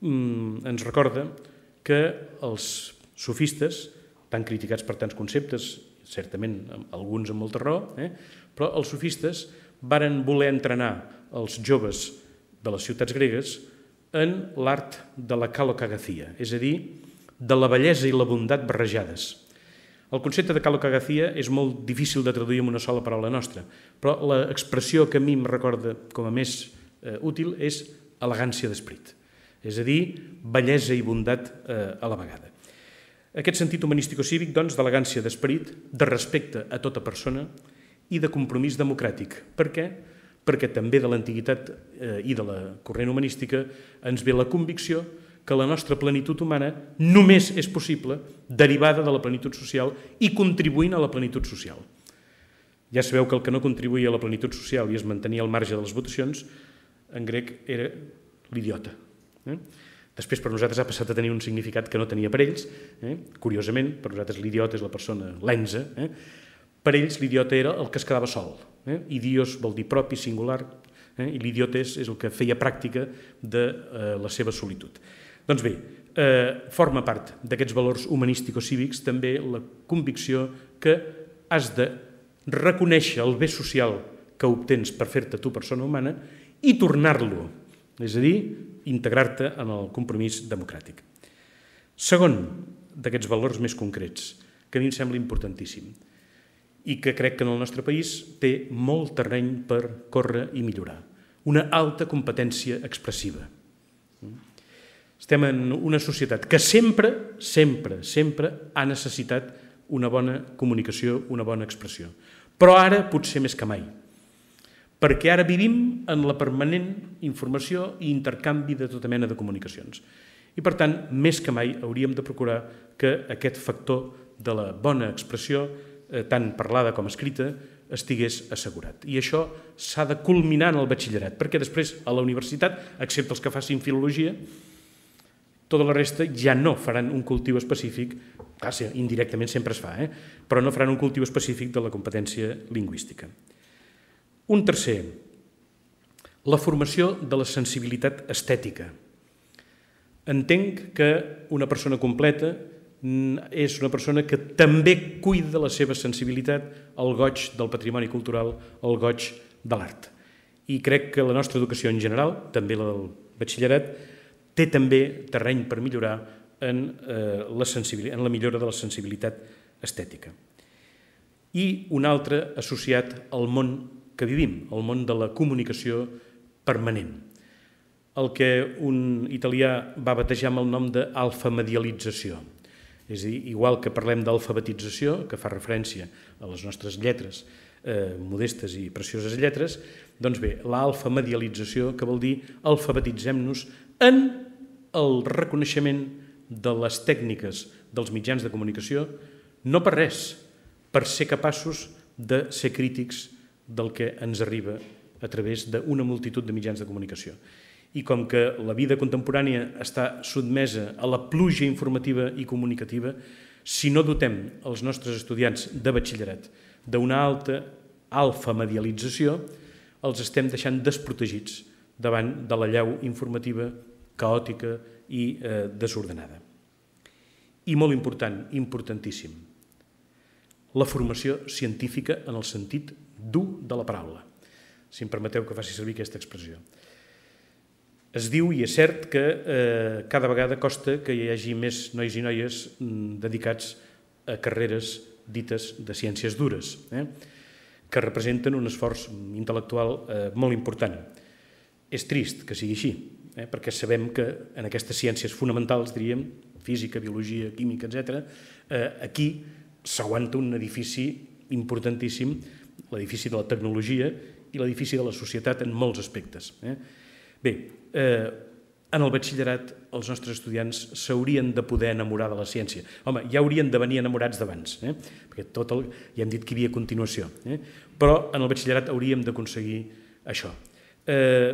mm, ens recorda que els sofistes, tan criticats per tants conceptes, certament alguns amb molta raó, eh? però els sofistes varen voler entrenar els joves de les ciutats gregues en l'art de la calocagacia, és a dir, de la bellesa i la bondat barrejades. El concepte de calocagacia és molt difícil de traduir en una sola paraula nostra, però l'expressió que a mi em recorda com a més eh, útil és elegància d'esprit, és a dir, bellesa i bondat eh, a la vegada. Aquest sentit humanístico-cívic, doncs, d'elegància d'esperit, de respecte a tota persona i de compromís democràtic. Per què? perquè també de l'antiguitat eh, i de la corrent humanística ens ve la convicció que la nostra plenitud humana només és possible derivada de la plenitud social i contribuint a la plenitud social. Ja sabeu que el que no contribuïa a la plenitud social i es mantenia al marge de les votacions, en grec era l'idiota. Eh? Després per nosaltres ha passat a tenir un significat que no tenia per ells. Eh? Curiosament, per nosaltres l'idiota és la persona lensa. Eh? Per ells l'idiota era el que es quedava sol. Eh? Idios vol dir propi, singular, eh? i l'idiota és, és el que feia pràctica de eh, la seva solitud. Doncs bé, eh, forma part d'aquests valors humanístico-cívics també la convicció que has de reconèixer el bé social que obtens per fer-te tu persona humana i tornar-lo, és a dir, integrar-te en el compromís democràtic. Segon d'aquests valors més concrets, que a mi em sembla importantíssim i que crec que en el nostre país té molt terreny per córrer i millorar. Una alta competència expressiva. Estem en una societat que sempre, sempre, sempre ha necessitat una bona comunicació, una bona expressió. Però ara potser més que mai perquè ara vivim en la permanent informació i intercanvi de tota mena de comunicacions. I, per tant, més que mai hauríem de procurar que aquest factor de la bona expressió, eh, tant parlada com escrita, estigués assegurat. I això s'ha de culminar en el batxillerat, perquè després a la universitat, excepte els que facin filologia, tota la resta ja no faran un cultiu específic, clar, indirectament sempre es fa, eh? però no faran un cultiu específic de la competència lingüística. Un tercer, la formació de la sensibilitat estètica. Entenc que una persona completa és una persona que també cuida la seva sensibilitat al goig del patrimoni cultural, al goig de l'art. I crec que la nostra educació en general, també la del batxillerat, té també terreny per millorar en, eh, la, en la millora de la sensibilitat estètica. I un altre associat al món que vivim, el món de la comunicació permanent. El que un italià va batejar amb el nom d'alfamedialització. És a dir, igual que parlem d'alfabetització, que fa referència a les nostres lletres, eh, modestes i precioses lletres, doncs bé, l'alfamedialització, que vol dir alfabetitzem-nos en el reconeixement de les tècniques dels mitjans de comunicació, no per res, per ser capaços de ser crítics del que ens arriba a través d'una multitud de mitjans de comunicació. I com que la vida contemporània està sotmesa a la pluja informativa i comunicativa, si no dotem els nostres estudiants de batxillerat d'una alta alfa medialització, els estem deixant desprotegits davant de la llau informativa caòtica i eh, desordenada. I molt important, importantíssim, la formació científica en el sentit dur de la paraula, si em permeteu que faci servir aquesta expressió. Es diu, i és cert, que eh, cada vegada costa que hi hagi més nois i noies mm, dedicats a carreres dites de ciències dures, eh, que representen un esforç intel·lectual eh, molt important. És trist que sigui així, eh, perquè sabem que en aquestes ciències fonamentals, diríem, física, biologia, química, etc., eh, aquí s'aguanta un edifici importantíssim l'edifici de la tecnologia i l'edifici de la societat en molts aspectes. Eh? Bé, eh, en el batxillerat els nostres estudiants s'haurien de poder enamorar de la ciència. Home, ja haurien de venir enamorats d'abans, eh? perquè tot el, ja hem dit que hi havia continuació. Eh? Però en el batxillerat hauríem d'aconseguir això. Eh,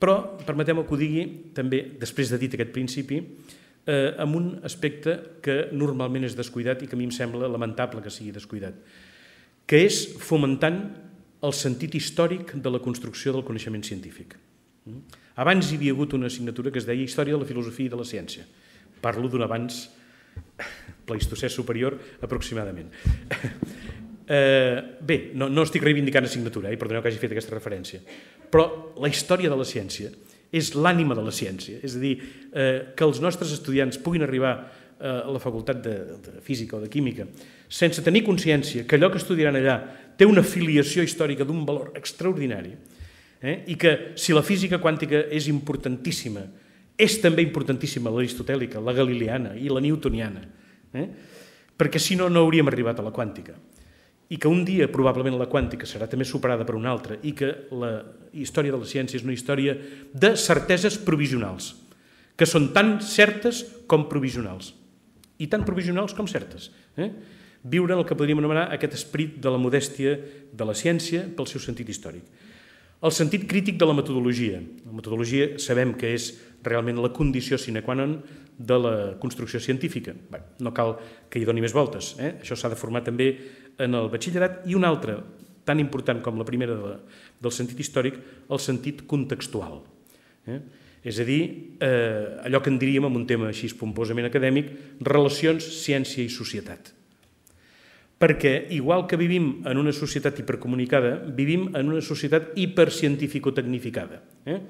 però permeteu-me que ho digui també, després de dit aquest principi, eh, amb un aspecte que normalment és descuidat i que a mi em sembla lamentable que sigui descuidat que és fomentant el sentit històric de la construcció del coneixement científic. Abans hi havia hagut una assignatura que es deia Història de la filosofia i de la ciència. Parlo d'un abans pleistocè superior aproximadament. Eh, bé, no, no estic reivindicant assignatura, eh, perdoneu que hagi fet aquesta referència, però la història de la ciència és l'ànima de la ciència, és a dir, eh, que els nostres estudiants puguin arribar a la facultat de, de física o de química, sense tenir consciència que allò que estudiaran allà té una filiació històrica d'un valor extraordinari, eh? i que si la física quàntica és importantíssima, és també importantíssima l'aristotèlica, la galileana i la newtoniana, eh? perquè si no, no hauríem arribat a la quàntica. I que un dia probablement la quàntica serà també superada per una altra i que la història de la ciència és una història de certeses provisionals, que són tan certes com provisionals i tan provisionals com certes. Eh? Viure en el que podríem anomenar aquest esperit de la modèstia de la ciència pel seu sentit històric. El sentit crític de la metodologia. La metodologia sabem que és realment la condició sine qua non de la construcció científica. Bé, no cal que hi doni més voltes. Eh? Això s'ha de formar també en el batxillerat. I una altra, tan important com la primera de la, del sentit històric, el sentit contextual. Eh? És a dir, eh, allò que en diríem en un tema així pomposament acadèmic, relacions, ciència i societat. Perquè, igual que vivim en una societat hipercomunicada, vivim en una societat hipercientifico-tecnificada. Eh?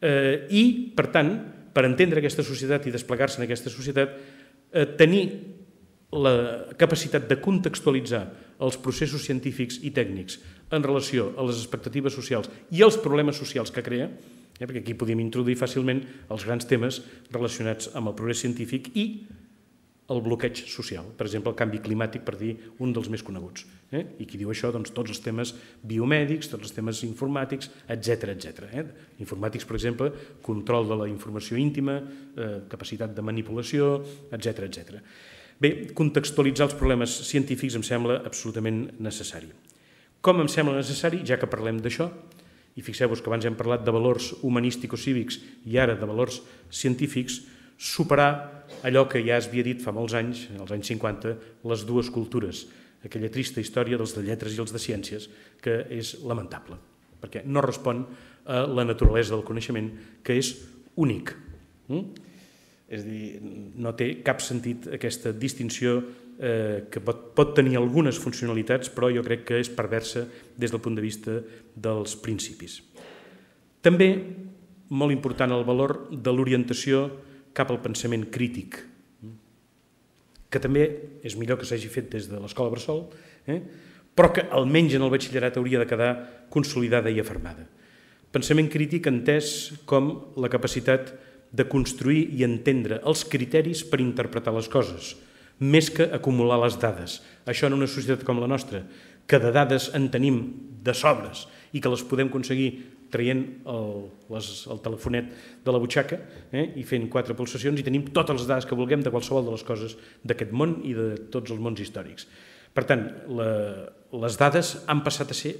Eh, I, per tant, per entendre aquesta societat i desplegar-se en aquesta societat, eh, tenir la capacitat de contextualitzar els processos científics i tècnics en relació a les expectatives socials i els problemes socials que crea, eh, perquè aquí podíem introduir fàcilment els grans temes relacionats amb el progrés científic i el bloqueig social, per exemple, el canvi climàtic, per dir un dels més coneguts. Eh? I qui diu això? Doncs tots els temes biomèdics, tots els temes informàtics, etc etc. Eh? Informàtics, per exemple, control de la informació íntima, eh, capacitat de manipulació, etc etc. Bé, contextualitzar els problemes científics em sembla absolutament necessari. Com em sembla necessari, ja que parlem d'això, i fixeu-vos que abans hem parlat de valors humanístico-cívics i ara de valors científics, superar allò que ja es havia dit fa molts anys, als anys 50, les dues cultures, aquella trista història dels de lletres i els de ciències, que és lamentable, perquè no respon a la naturalesa del coneixement, que és únic. Mm? És a dir, no té cap sentit aquesta distinció eh, que pot, pot tenir algunes funcionalitats, però jo crec que és perversa des del punt de vista dels principis. També, molt important, el valor de l'orientació cap al pensament crític, que també és millor que s'hagi fet des de l'escola Bressol, eh? però que almenys en el batxillerat hauria de quedar consolidada i afermada. Pensament crític entès com la capacitat de construir i entendre els criteris per interpretar les coses, més que acumular les dades. Això en una societat com la nostra, que de dades en tenim de sobres i que les podem aconseguir traient el, les, el telefonet de la butxaca eh, i fent quatre pulsacions i tenim totes les dades que vulguem de qualsevol de les coses d'aquest món i de tots els mons històrics. Per tant, la, les dades han passat a ser,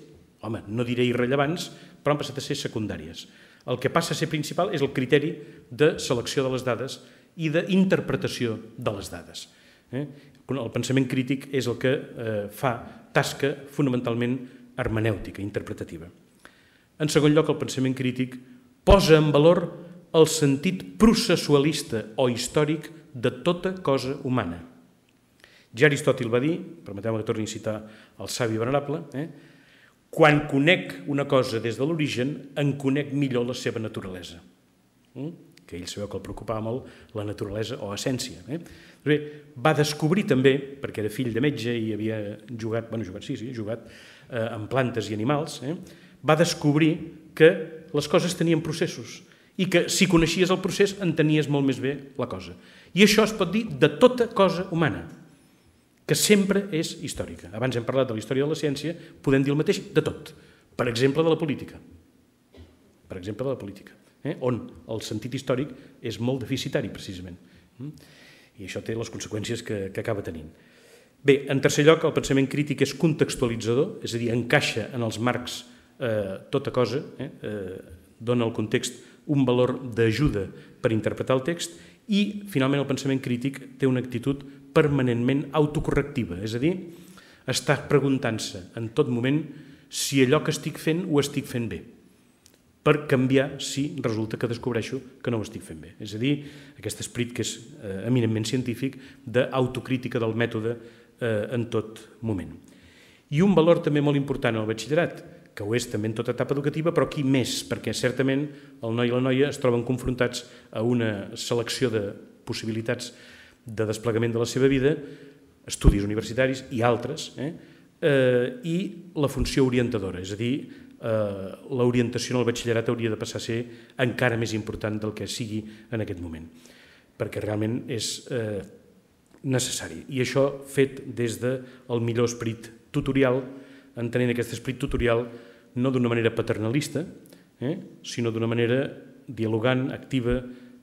home, no diré irrellevants, però han passat a ser secundàries. El que passa a ser principal és el criteri de selecció de les dades i d'interpretació de les dades. Eh? El pensament crític és el que eh, fa tasca fonamentalment hermenèutica, interpretativa. En segon lloc, el pensament crític posa en valor el sentit processualista o històric de tota cosa humana. Ja Aristòtil va dir, permeteu-me que torni a citar el savi venerable, eh? quan conec una cosa des de l'origen, en conec millor la seva naturalesa. Mm? Que ell sabeu que el preocupava molt la naturalesa o essència. Eh? Bé, va descobrir també, perquè era fill de metge i havia jugat, bueno, jugat, sí, sí, jugat eh, amb plantes i animals, eh? va descobrir que les coses tenien processos i que si coneixies el procés entenies molt més bé la cosa. I això es pot dir de tota cosa humana, que sempre és històrica. Abans hem parlat de la història de la ciència, podem dir el mateix de tot. Per exemple, de la política. Per exemple, de la política, eh? on el sentit històric és molt deficitari, precisament. Mm? I això té les conseqüències que, que acaba tenint. Bé, en tercer lloc, el pensament crític és contextualitzador, és a dir, encaixa en els marcs eh, tota cosa, eh, eh, dona al context un valor d'ajuda per interpretar el text i, finalment, el pensament crític té una actitud permanentment autocorrectiva, és a dir, està preguntant-se en tot moment si allò que estic fent ho estic fent bé, per canviar si resulta que descobreixo que no ho estic fent bé. És a dir, aquest esperit que és eh, eminentment científic d'autocrítica del mètode eh, en tot moment. I un valor també molt important al batxillerat, que ho és també en tota etapa educativa, però aquí més, perquè certament el noi i la noia es troben confrontats a una selecció de possibilitats de desplegament de la seva vida, estudis universitaris i altres, eh? Eh, i la funció orientadora, és a dir, l'orientació en el batxillerat hauria de passar a ser encara més important del que sigui en aquest moment, perquè realment és eh, necessari. I això fet des del millor esperit tutorial, entenent aquest esperit tutorial no d'una manera paternalista, eh, sinó d'una manera dialogant, activa,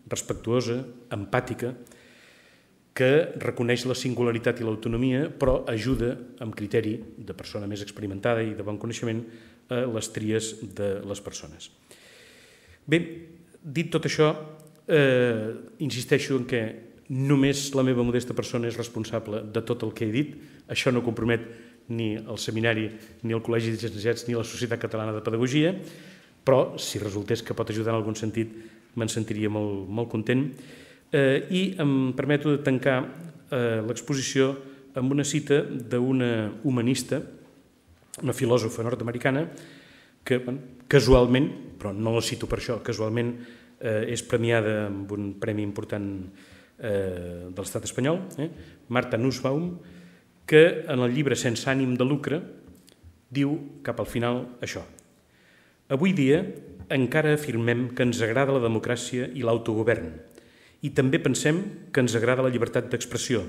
respectuosa, empàtica, que reconeix la singularitat i l'autonomia, però ajuda, amb criteri de persona més experimentada i de bon coneixement, a les tries de les persones. Bé, dit tot això, eh, insisteixo en que només la meva modesta persona és responsable de tot el que he dit. Això no compromet ni el seminari, ni el Col·legi de Llicenciats, ni la Societat Catalana de Pedagogia, però si resultés que pot ajudar en algun sentit, me'n sentiria molt, molt content. Eh, I em permeto de tancar eh, l'exposició amb una cita d'una humanista, una filòsofa nord-americana, que casualment, però no la cito per això, casualment eh, és premiada amb un premi important eh, de l'estat espanyol, eh, Marta Nussbaum, que en el llibre Sense ànim de lucre diu cap al final això. Avui dia encara afirmem que ens agrada la democràcia i l'autogovern i també pensem que ens agrada la llibertat d'expressió,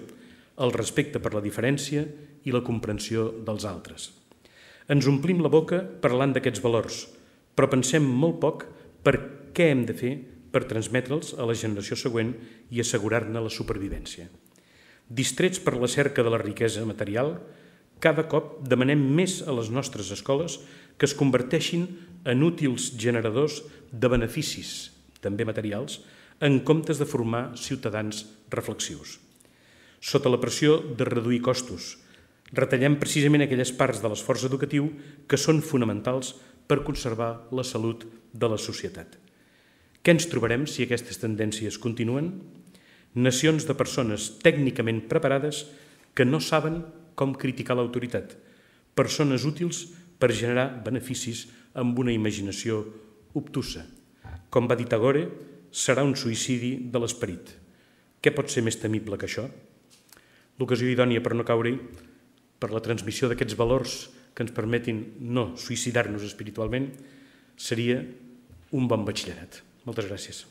el respecte per la diferència i la comprensió dels altres. Ens omplim la boca parlant d'aquests valors, però pensem molt poc per què hem de fer per transmetre'ls a la generació següent i assegurar-ne la supervivència. Distrets per la cerca de la riquesa material, cada cop demanem més a les nostres escoles que es converteixin en útils generadors de beneficis, també materials, en comptes de formar ciutadans reflexius. Sota la pressió de reduir costos, retallem precisament aquelles parts de l'esforç educatiu que són fonamentals per conservar la salut de la societat. Què ens trobarem si aquestes tendències continuen? Nacions de persones tècnicament preparades que no saben com criticar l'autoritat, persones útils per generar beneficis amb una imaginació obtusa. Com va dir Tagore, serà un suïcidi de l'esperit. Què pot ser més temible que això? L'ocasió idònia per no caure-hi, per la transmissió d'aquests valors que ens permetin no suïcidar-nos espiritualment, seria un bon batxillerat. Moltes gràcies.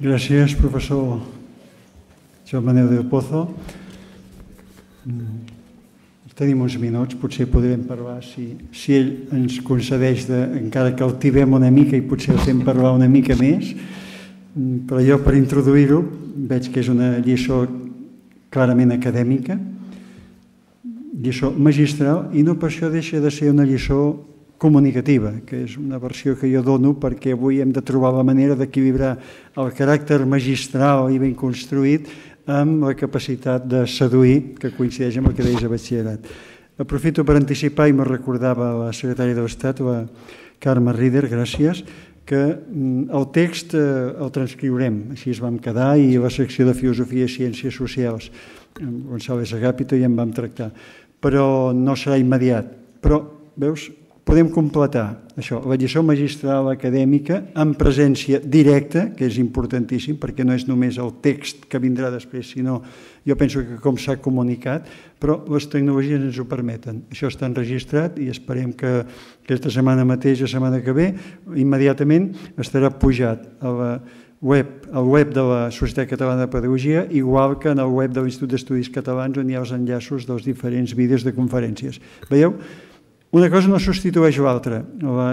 Gràcies, professor Joan Manel del Pozo. Mm, tenim uns minuts, potser podrem parlar si, si ell ens concedeix, de, encara que el tibem una mica i potser el fem parlar una mica més, mm, però jo per introduir-ho veig que és una lliçó clarament acadèmica, lliçó magistral, i no per això deixa de ser una lliçó comunicativa, que és una versió que jo dono perquè avui hem de trobar la manera d'equilibrar el caràcter magistral i ben construït amb la capacitat de seduir, que coincideix amb el que deies a batxillerat. Aprofito per anticipar, i me recordava la secretària de l'Estat, la Carme Rieder, gràcies, que mm, el text eh, el transcriurem, així es vam quedar, i la secció de Filosofia i Ciències Socials, amb González Agàpito, i en vam tractar. Però no serà immediat. Però, veus, podem completar això, la lliçó magistral acadèmica en presència directa, que és importantíssim, perquè no és només el text que vindrà després, sinó jo penso que com s'ha comunicat, però les tecnologies ens ho permeten. Això està enregistrat i esperem que aquesta setmana mateix, la setmana que ve, immediatament estarà pujat a la web, al web de la Societat Catalana de Pedagogia, igual que en el web de l'Institut d'Estudis Catalans, on hi ha els enllaços dels diferents vídeos de conferències. Veieu? Una cosa no substitueix l'altra. La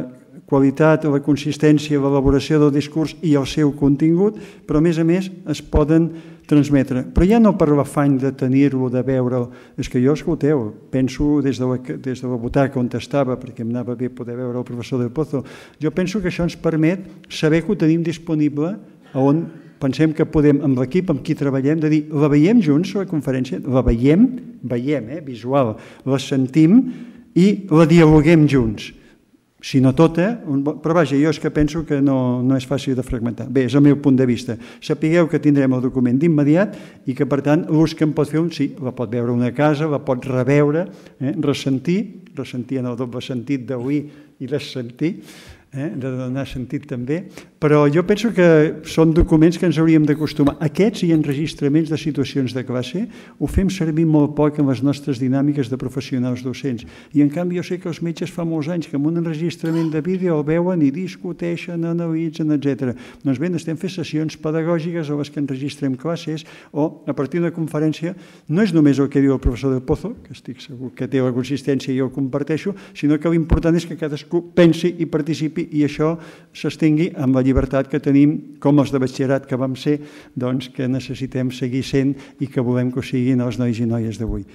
qualitat, la consistència, l'elaboració del discurs i el seu contingut, però a més a més es poden transmetre. Però ja no per l'afany de tenir-lo, de veure'l. És que jo, escolteu, penso des de, la, des de la butaca on estava, perquè em anava bé poder veure el professor del Pozo, jo penso que això ens permet saber que ho tenim disponible on pensem que podem, amb l'equip amb qui treballem, de dir, la veiem junts, la conferència, la veiem, veiem, eh, visual, la sentim, i la dialoguem junts. Si no tota, però vaja, jo és que penso que no, no és fàcil de fragmentar. Bé, és el meu punt de vista. Sapigueu que tindrem el document d'immediat i que, per tant, l'ús que en pot fer un, sí, la pot veure una casa, la pot reveure, eh, ressentir, ressentir en el doble sentit d'oir i de sentir, eh, de donar sentit també, però jo penso que són documents que ens hauríem d'acostumar. Aquests i enregistraments de situacions de classe ho fem servir molt poc en les nostres dinàmiques de professionals docents. I en canvi jo sé que els metges fa molts anys que amb un enregistrament de vídeo el veuen i discuteixen, analitzen, etc. Doncs bé, estem fent sessions pedagògiques a les que enregistrem classes o a partir d'una conferència no és només el que diu el professor del Pozo, que estic segur que té la consistència i jo ho comparteixo, sinó que l'important és que cadascú pensi i participi i això s'estengui amb la llibertat que tenim com els de batxillerat que vam ser, doncs que necessitem seguir sent i que volem que ho siguin els nois i noies d'avui.